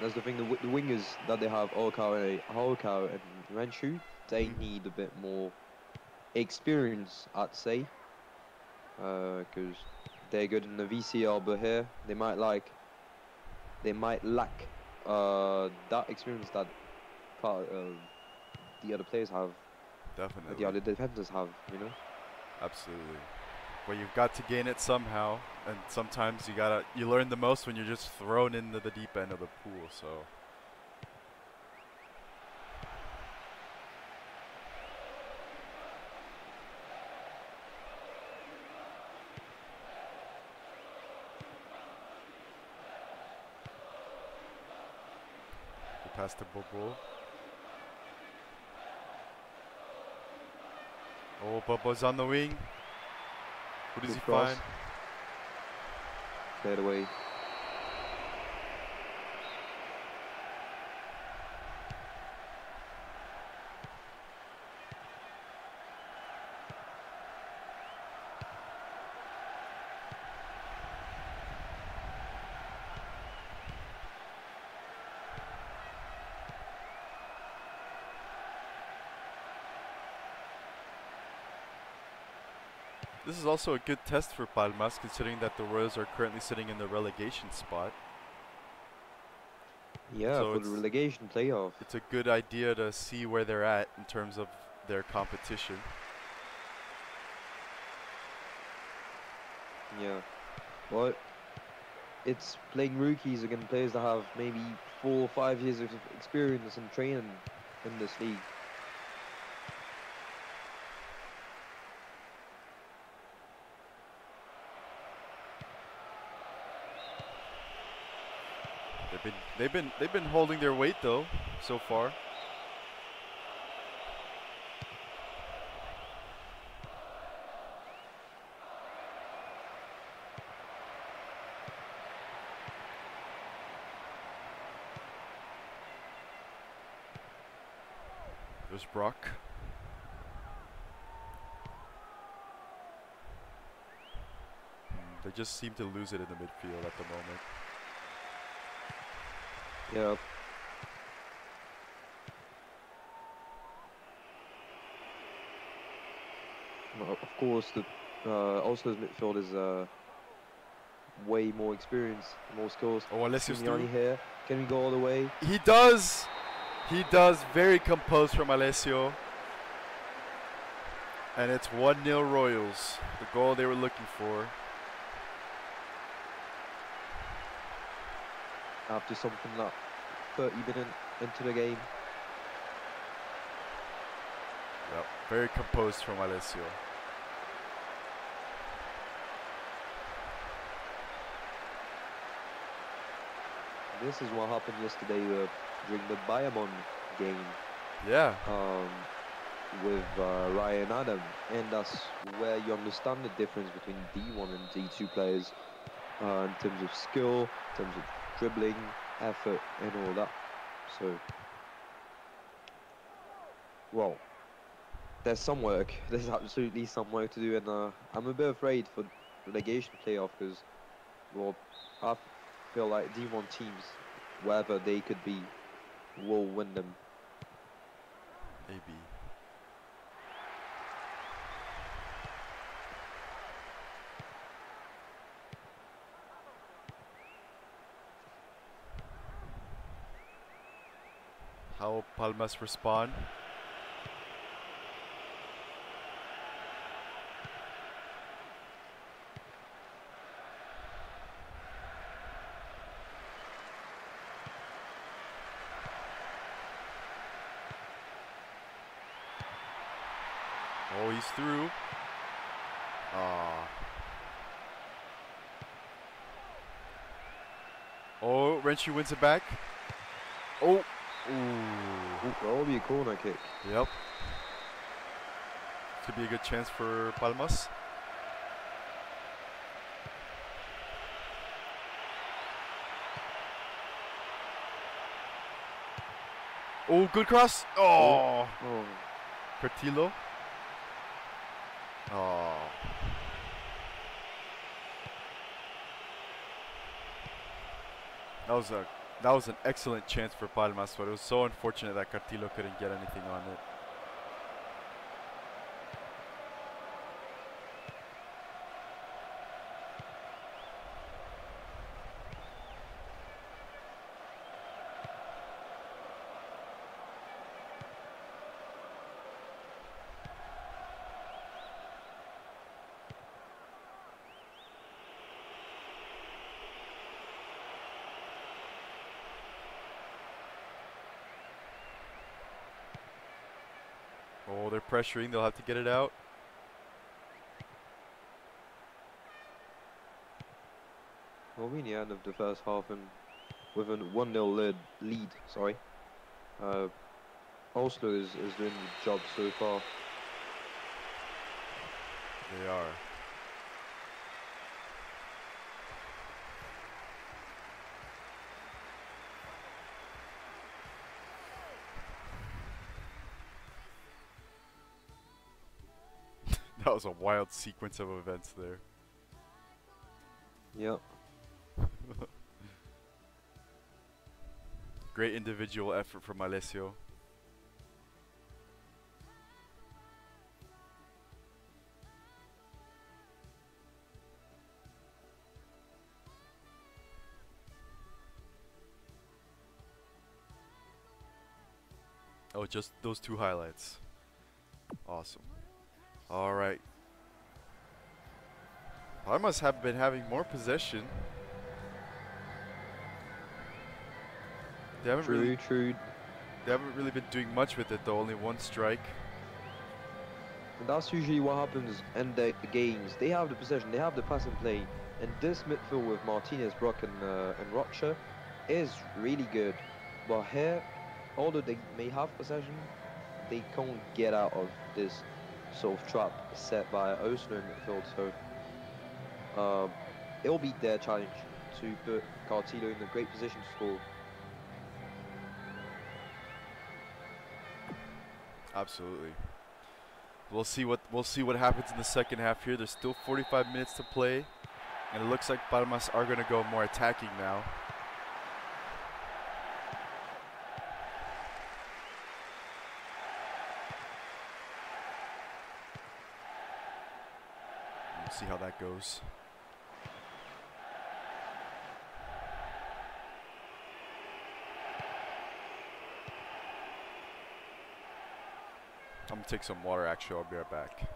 That's the thing, the, the wingers that they have, Okawa and Holkow and Renshu, they need a bit more experience, I'd say. Uh, because they're good in the VCL, but here they might like, they might lack uh, that experience that part, uh, the other players have, Definitely. the other defenders have, you know? Absolutely. But you've got to gain it somehow, and sometimes you gotta you learn the most when you're just thrown into the deep end of the pool. So pass to Bobo. Oh, Bobo's on the wing. Who does Good he cross. find? Cleared is also a good test for Palmas, considering that the Royals are currently sitting in the relegation spot. Yeah, So for the relegation playoff. It's a good idea to see where they're at in terms of their competition. Yeah. But it's playing rookies against players that have maybe four or five years of experience and training in this league. They've been they've been holding their weight though so far. There's Brock. Mm, They just seem to lose it in the midfield at the moment. Well, Of course, the uh, midfield is uh, way more experience, more skills. Oh, Alessios Simeone through. here. Can we go all the way? He does. He does. Very composed from Alessio. And it's 1 0 Royals. The goal they were looking for. After something like 30 minutes into the game. Yep. Very composed from Alessio. This is what happened yesterday uh, during the Bayamon game Yeah. um, with uh, Ryan Adam, and that's where you understand the difference between D1 and D2 players uh, in terms of skill, in terms of dribbling, effort, and all that. So, well, there's some work. *laughs* There's absolutely some work to do, and uh, I'm a bit afraid for the relegation playoff because, well, I feel like D1 teams, wherever they could be, will win them. Maybe. How will Palmas respond? Oh, he's through. Ah. Oh, Renshi wins it back. Oh. Ooh. Ooh, that will be a corner kick. Yep. Could be a good chance for Palmas. Oh, good cross. Oh, Oh, oh. Cartillo. Oh. That was a that was an excellent chance for Palmas, but it was so unfortunate that Cartillo couldn't get anything on it. Oh, they're pressuring. They'll have to get it out. well, we're in the end of the first half and with a 1 0 lead, lead, sorry. Uh, Oslo is, is doing the job so far. They are. That was a wild sequence of events there. Yep. *laughs* Great individual effort from Alessio. Oh, just those two highlights. Awesome. All right. I must have been having more possession. They haven't True, really true. they haven't really been doing much with it though, only one strike. And that's usually what happens in the games. They have the possession, they have the pass and play. And this midfield with Martinez, Brock, and, uh, and Rocha is really good. But here, although they may have possession, they can't get out of this sort of trap set by Oslo in midfield. So uh, it'll be their challenge to put Cartillo in a great position to score. Absolutely. We'll see what we'll see what happens in the second half here. There's still 45 minutes to play, and it looks like Palmas are going to go more attacking now. See how that goes. I'm gonna take some water actually, I'll be right back.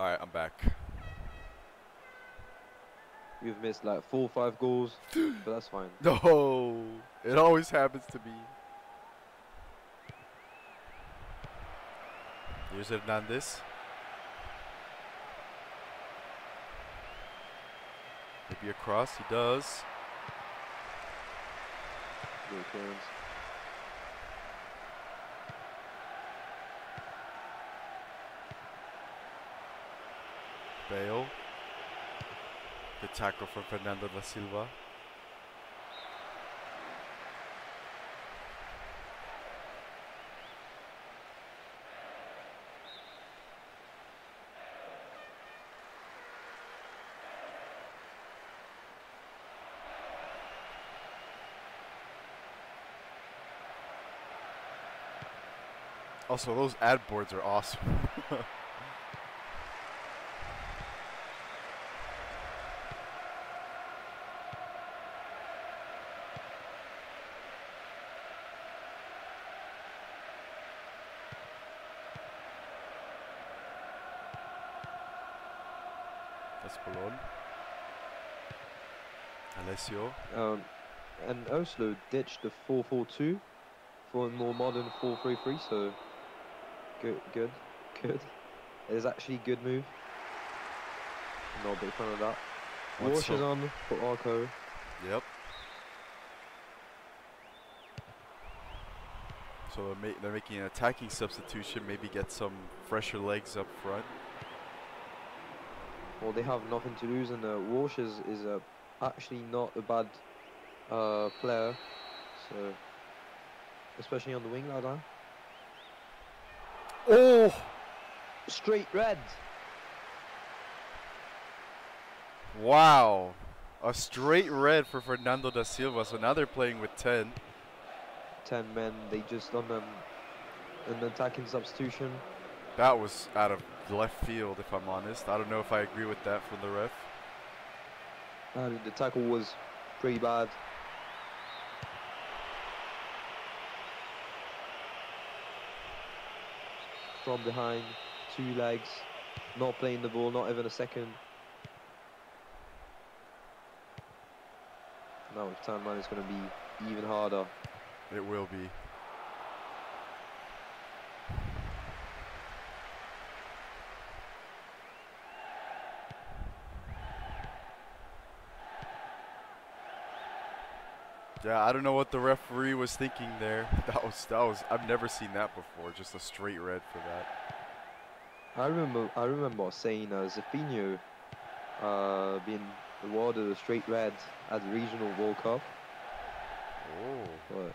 All right, I'm back. We've missed like four or five goals, *gasps* but that's fine. No, it always happens to me. Here's Hernandez. Maybe a cross. He does. Good clearance. Bale. Good tackle from Fernando da Silva. Also, those ad boards are awesome. *laughs* Espolon. Um, and Oslo ditched the 4-4-2 for a more modern 4-3-3. So good, good, *laughs* good. It is actually a good move. Not a big fan of that. Walsh is on for Arco. Yep. So they're, ma- they're making an attacking substitution, maybe get some fresher legs up front. Well, they have nothing to lose, and uh, Walsh is, is uh, actually not a bad uh, player. So, especially on the wing like that. Oh! Straight red. Wow. A straight red for Fernando da Silva. So now they're playing with 10. 10 men. They just done um, an attacking substitution. That was out of left field, if I'm honest. I don't know if I agree with that from the ref. And the tackle was pretty bad. From behind, two legs, not playing the ball, not even a second. Now with time man, it's going to be even harder. It will be. Yeah, I don't know what the referee was thinking there. *laughs* That was that was I've never seen that before. Just a straight red for that. I remember, I remember saying uh, Zafinho uh, being awarded a straight red at the regional World Cup, Oh. but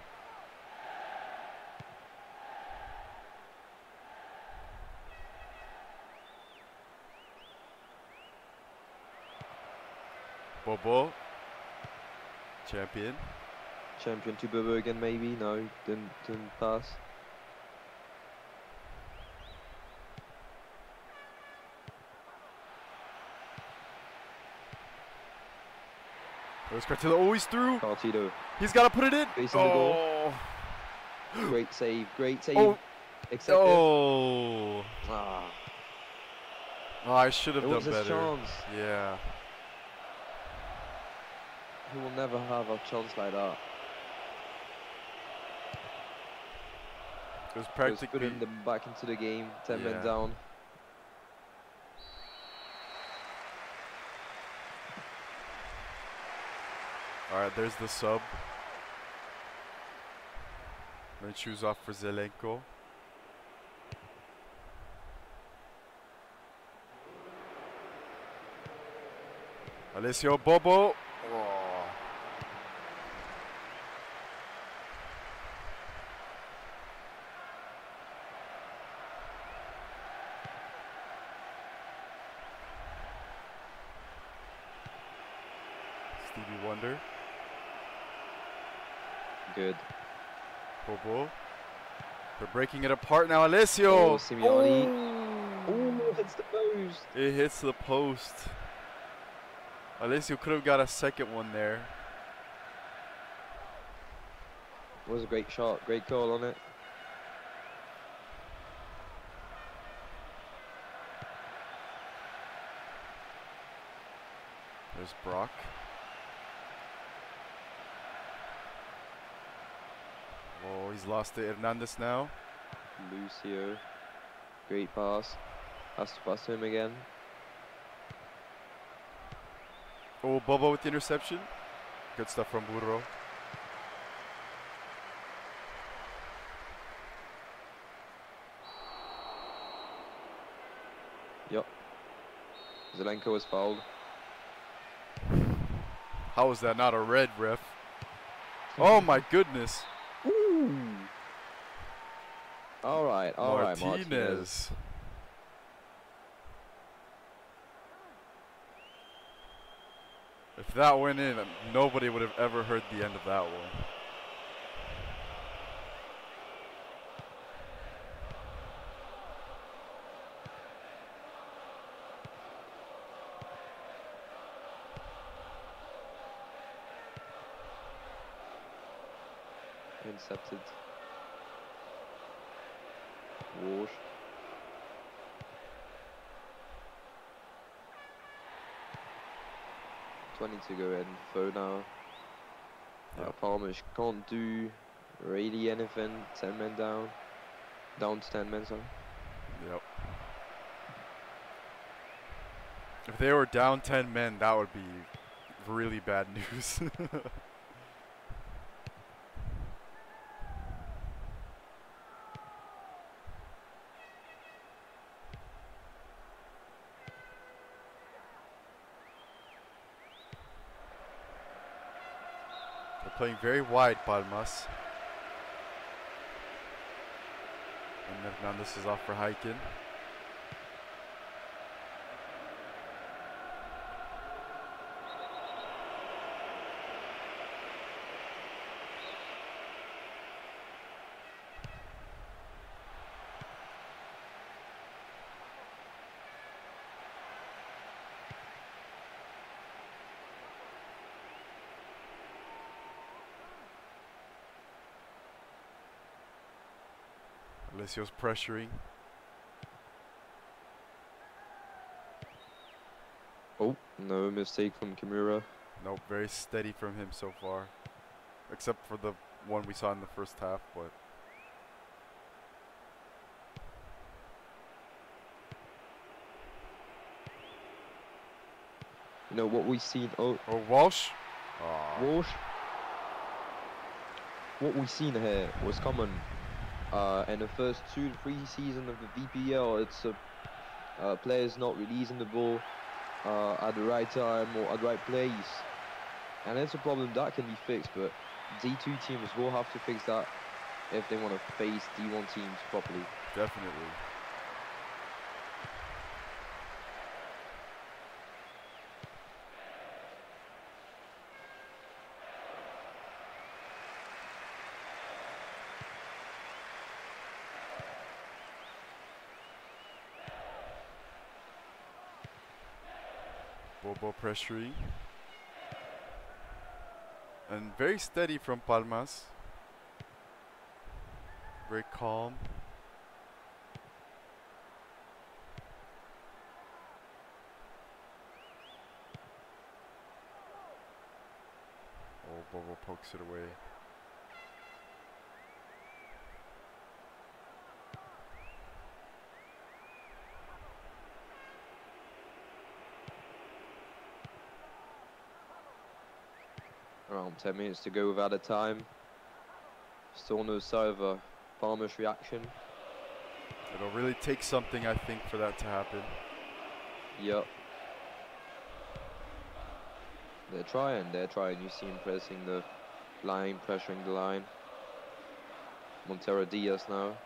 Bobo. Champion. Champion to Bobo again maybe. No, didn't didn't pass. There's Cartillo. Oh, he's through. Cartillo, He's got to put it in. Facing the goal. oh. great save, great save. Oh. Accepted. Oh. Ah, Oh, I should have it done was better. chance. Yeah. He will never have a chance like that. It was Just practically. putting them back into the game, ten Yeah. men down. All right, there's the sub. Choose off for Zelenko. Alessio Bobo. Oh. Stevie Wonder. Good. Bobo. They're breaking it apart now. Alessio. Oh, Simeone. Oh. Oh, hits the post. It hits the post. Alessio could have got a second one there. was a great shot, great goal on it. There's Brock. Oh, he's lost to Hernandez now. Lucio. Great pass. Has to pass to him again. Oh, Bobo with the interception. Good stuff from Burro. Yep. Zelenko was fouled. How is that not a red, ref? Hmm. Oh my goodness. Ooh. All right, all right, Martinez. Martinez. If that went in, nobody would have ever heard the end of that one. Intercepted. Walsh. Twenty to go in. Foe now. Uh, Palmas can't do really anything. Ten men down. Down to ten men, sorry. Yep. If they were down 10 men, that would be really bad news. *laughs* They're playing very wide, Palmas. And Hernandez is off for Heiken. Alessio's pressuring. Oh, no mistake from Kimura. Nope, very steady from him so far. Except for the one we saw in the first half, but You know what we've seen. Oh, oh Walsh. Aw. Walsh. What we've seen here was common uh, in the first two to three seasons of the VPL. It's uh, uh, players not releasing the ball uh, at the right time or at the right place, and it's a problem that can be fixed. But D2 teams will have to fix that if they want to face D1 teams properly. Definitely. Bobo pressuring. And very steady from Palmas. Very calm. Oh, Bobo pokes it away. Around 10 minutes to go without a time. Still no sign of a Palmas reaction. It'll really take something, I think, for that to happen. Yep. They're trying, they're trying. You see him pressing the line, pressuring the line. Montero Diaz now.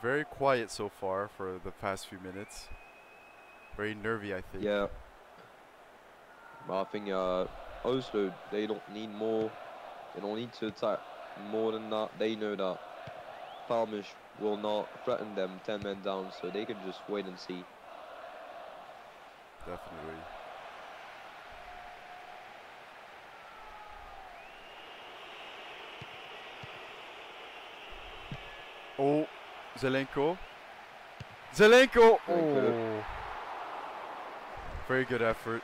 Very quiet so far for the past few minutes. Very nervy, I think. Yeah. But I think uh, Oslo, they don't need more. They don't need to attack more than that. They know that Palmas will not threaten them 10 men down, so they can just wait and see. Definitely. Oh, Zelenko. Zelenko! Very good. Oh. Very good effort.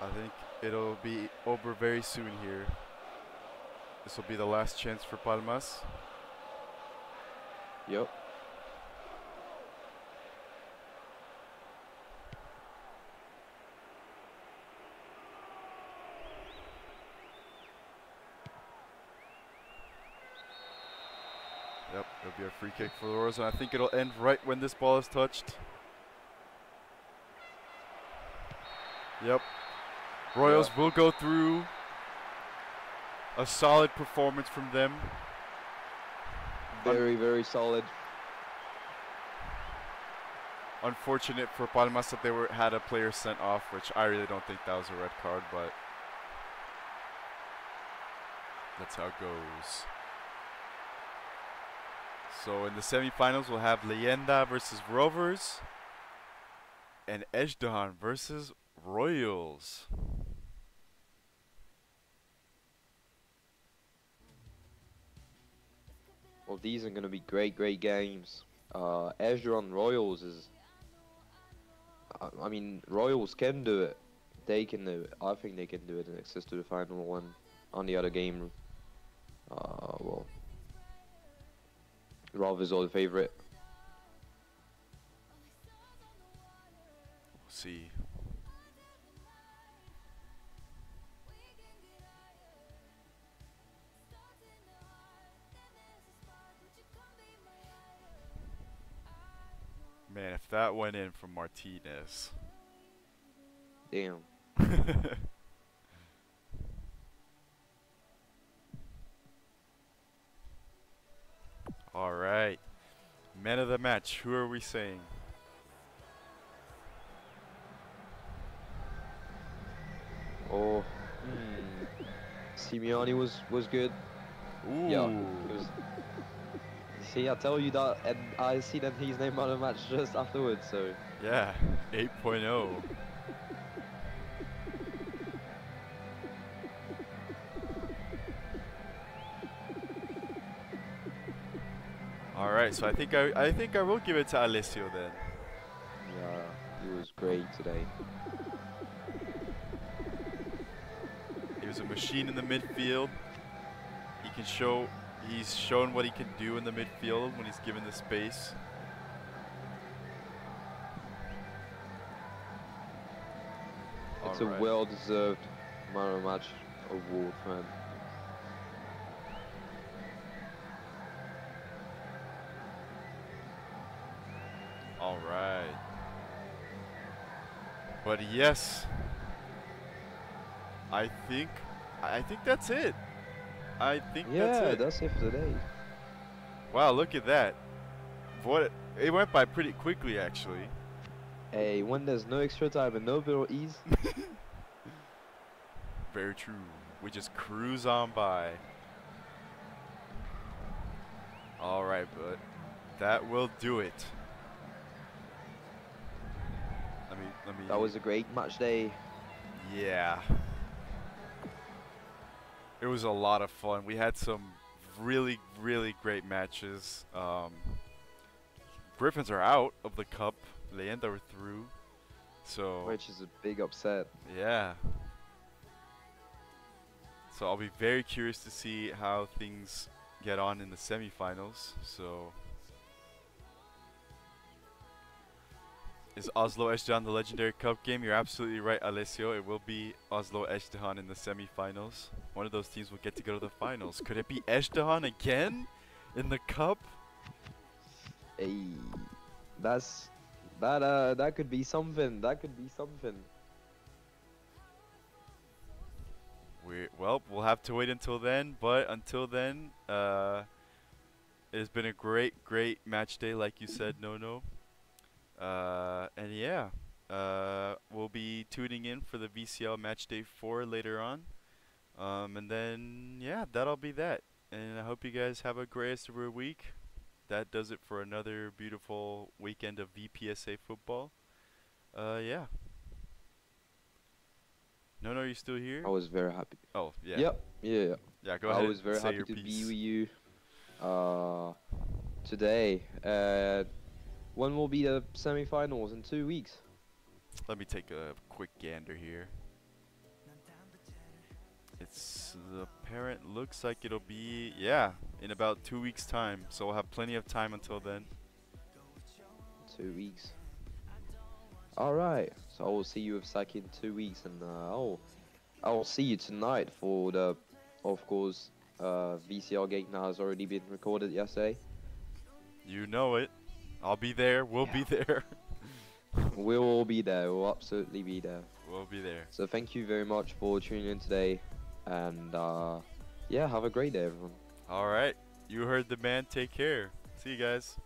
I think it'll be over very soon here. This will be the last chance for Palmas. Yep. Yep, it'll be a free kick for the Royals, and I think it'll end right when this ball is touched. Yep. Royals will go through. A solid performance from them. Un- Very, very solid. Unfortunate for Palmas that they were had a player sent off, which I really don't think that was a red card, but that's how it goes. So in the semifinals, we'll have Leyenda versus Rovers and Ezhdehan versus Royals. Well, these are going to be great, great games. Uh, Ezron Royals is. I, mean, Royals can do it. They can do it. I think they can do it and access to the final one. On the other game, uh, well, Rovers are the favorite. We'll see. That went in from Martinez. Damn. *laughs* All right. Men of the match, who are we saying? Oh, hmm. Simeone was was good. Ooh. Yeah. See, I tell you that, and I see that he's named man of the match just afterwards. So Yeah, oh. 8.0. All right, so I think I I think I will give it to Alessio then. yeah, he was great today. He was a machine in the midfield. He can show he's shown what he can do in the midfield when he's given the space. It's a well-deserved man of match award for him. All right. But yes, I think I think that's it. I think Yeah, that's it. that's it for today. wow, look at that. What it went by pretty quickly actually. Hey, when there's no extra time and no bill ease, *laughs* Very true. We just cruise on by. All right, but that will do it. Let me let me that was a great match day. Yeah. It was a lot of fun. We had some really, really great matches. Um, Griffins are out of the cup. Leyenda are through. So, Which is a big upset. yeah. So I'll be very curious to see how things get on in the semifinals. So is Oslo Ezhdehan the legendary cup game? You're absolutely right, Alessio. It will be Oslo Ezhdehan in the semifinals. One of those teams will get to go to the finals. Could it be Ezhdehan again in the cup? Hey, that's that uh that could be something. That could be something. We well, we'll have to wait until then. But until then, uh, it has been a great, great match day, like you said, Nono. Uh, and yeah, uh, we'll be tuning in for the VCL match day four later on. Um, and then yeah, that'll be that. And I hope you guys have a great rest of your week. That does it for another beautiful weekend of VPESA football. Uh, yeah. Nono, are you still here? I was very happy. Oh, yeah. Yep. Yeah. Yeah, yeah go I ahead. was very happy to piece. be with you uh, today. Uh, when will be the semi-finals in two weeks? Let me take a quick gander here. It's the parent looks like it'll be yeah in about two weeks time, so we'll have plenty of time until then. Two weeks. All right. So I will see you with Saki in two weeks, and uh, I'll I'll see you tonight for the, of course, uh, VCL game that has already been recorded yesterday. You know it. I'll be there. We'll be there. *laughs* we'll all be there. We'll absolutely be there. we'll be there. So thank you very much for tuning in today, and uh, yeah, have a great day, everyone. All right. You heard the man. Take care. See you guys.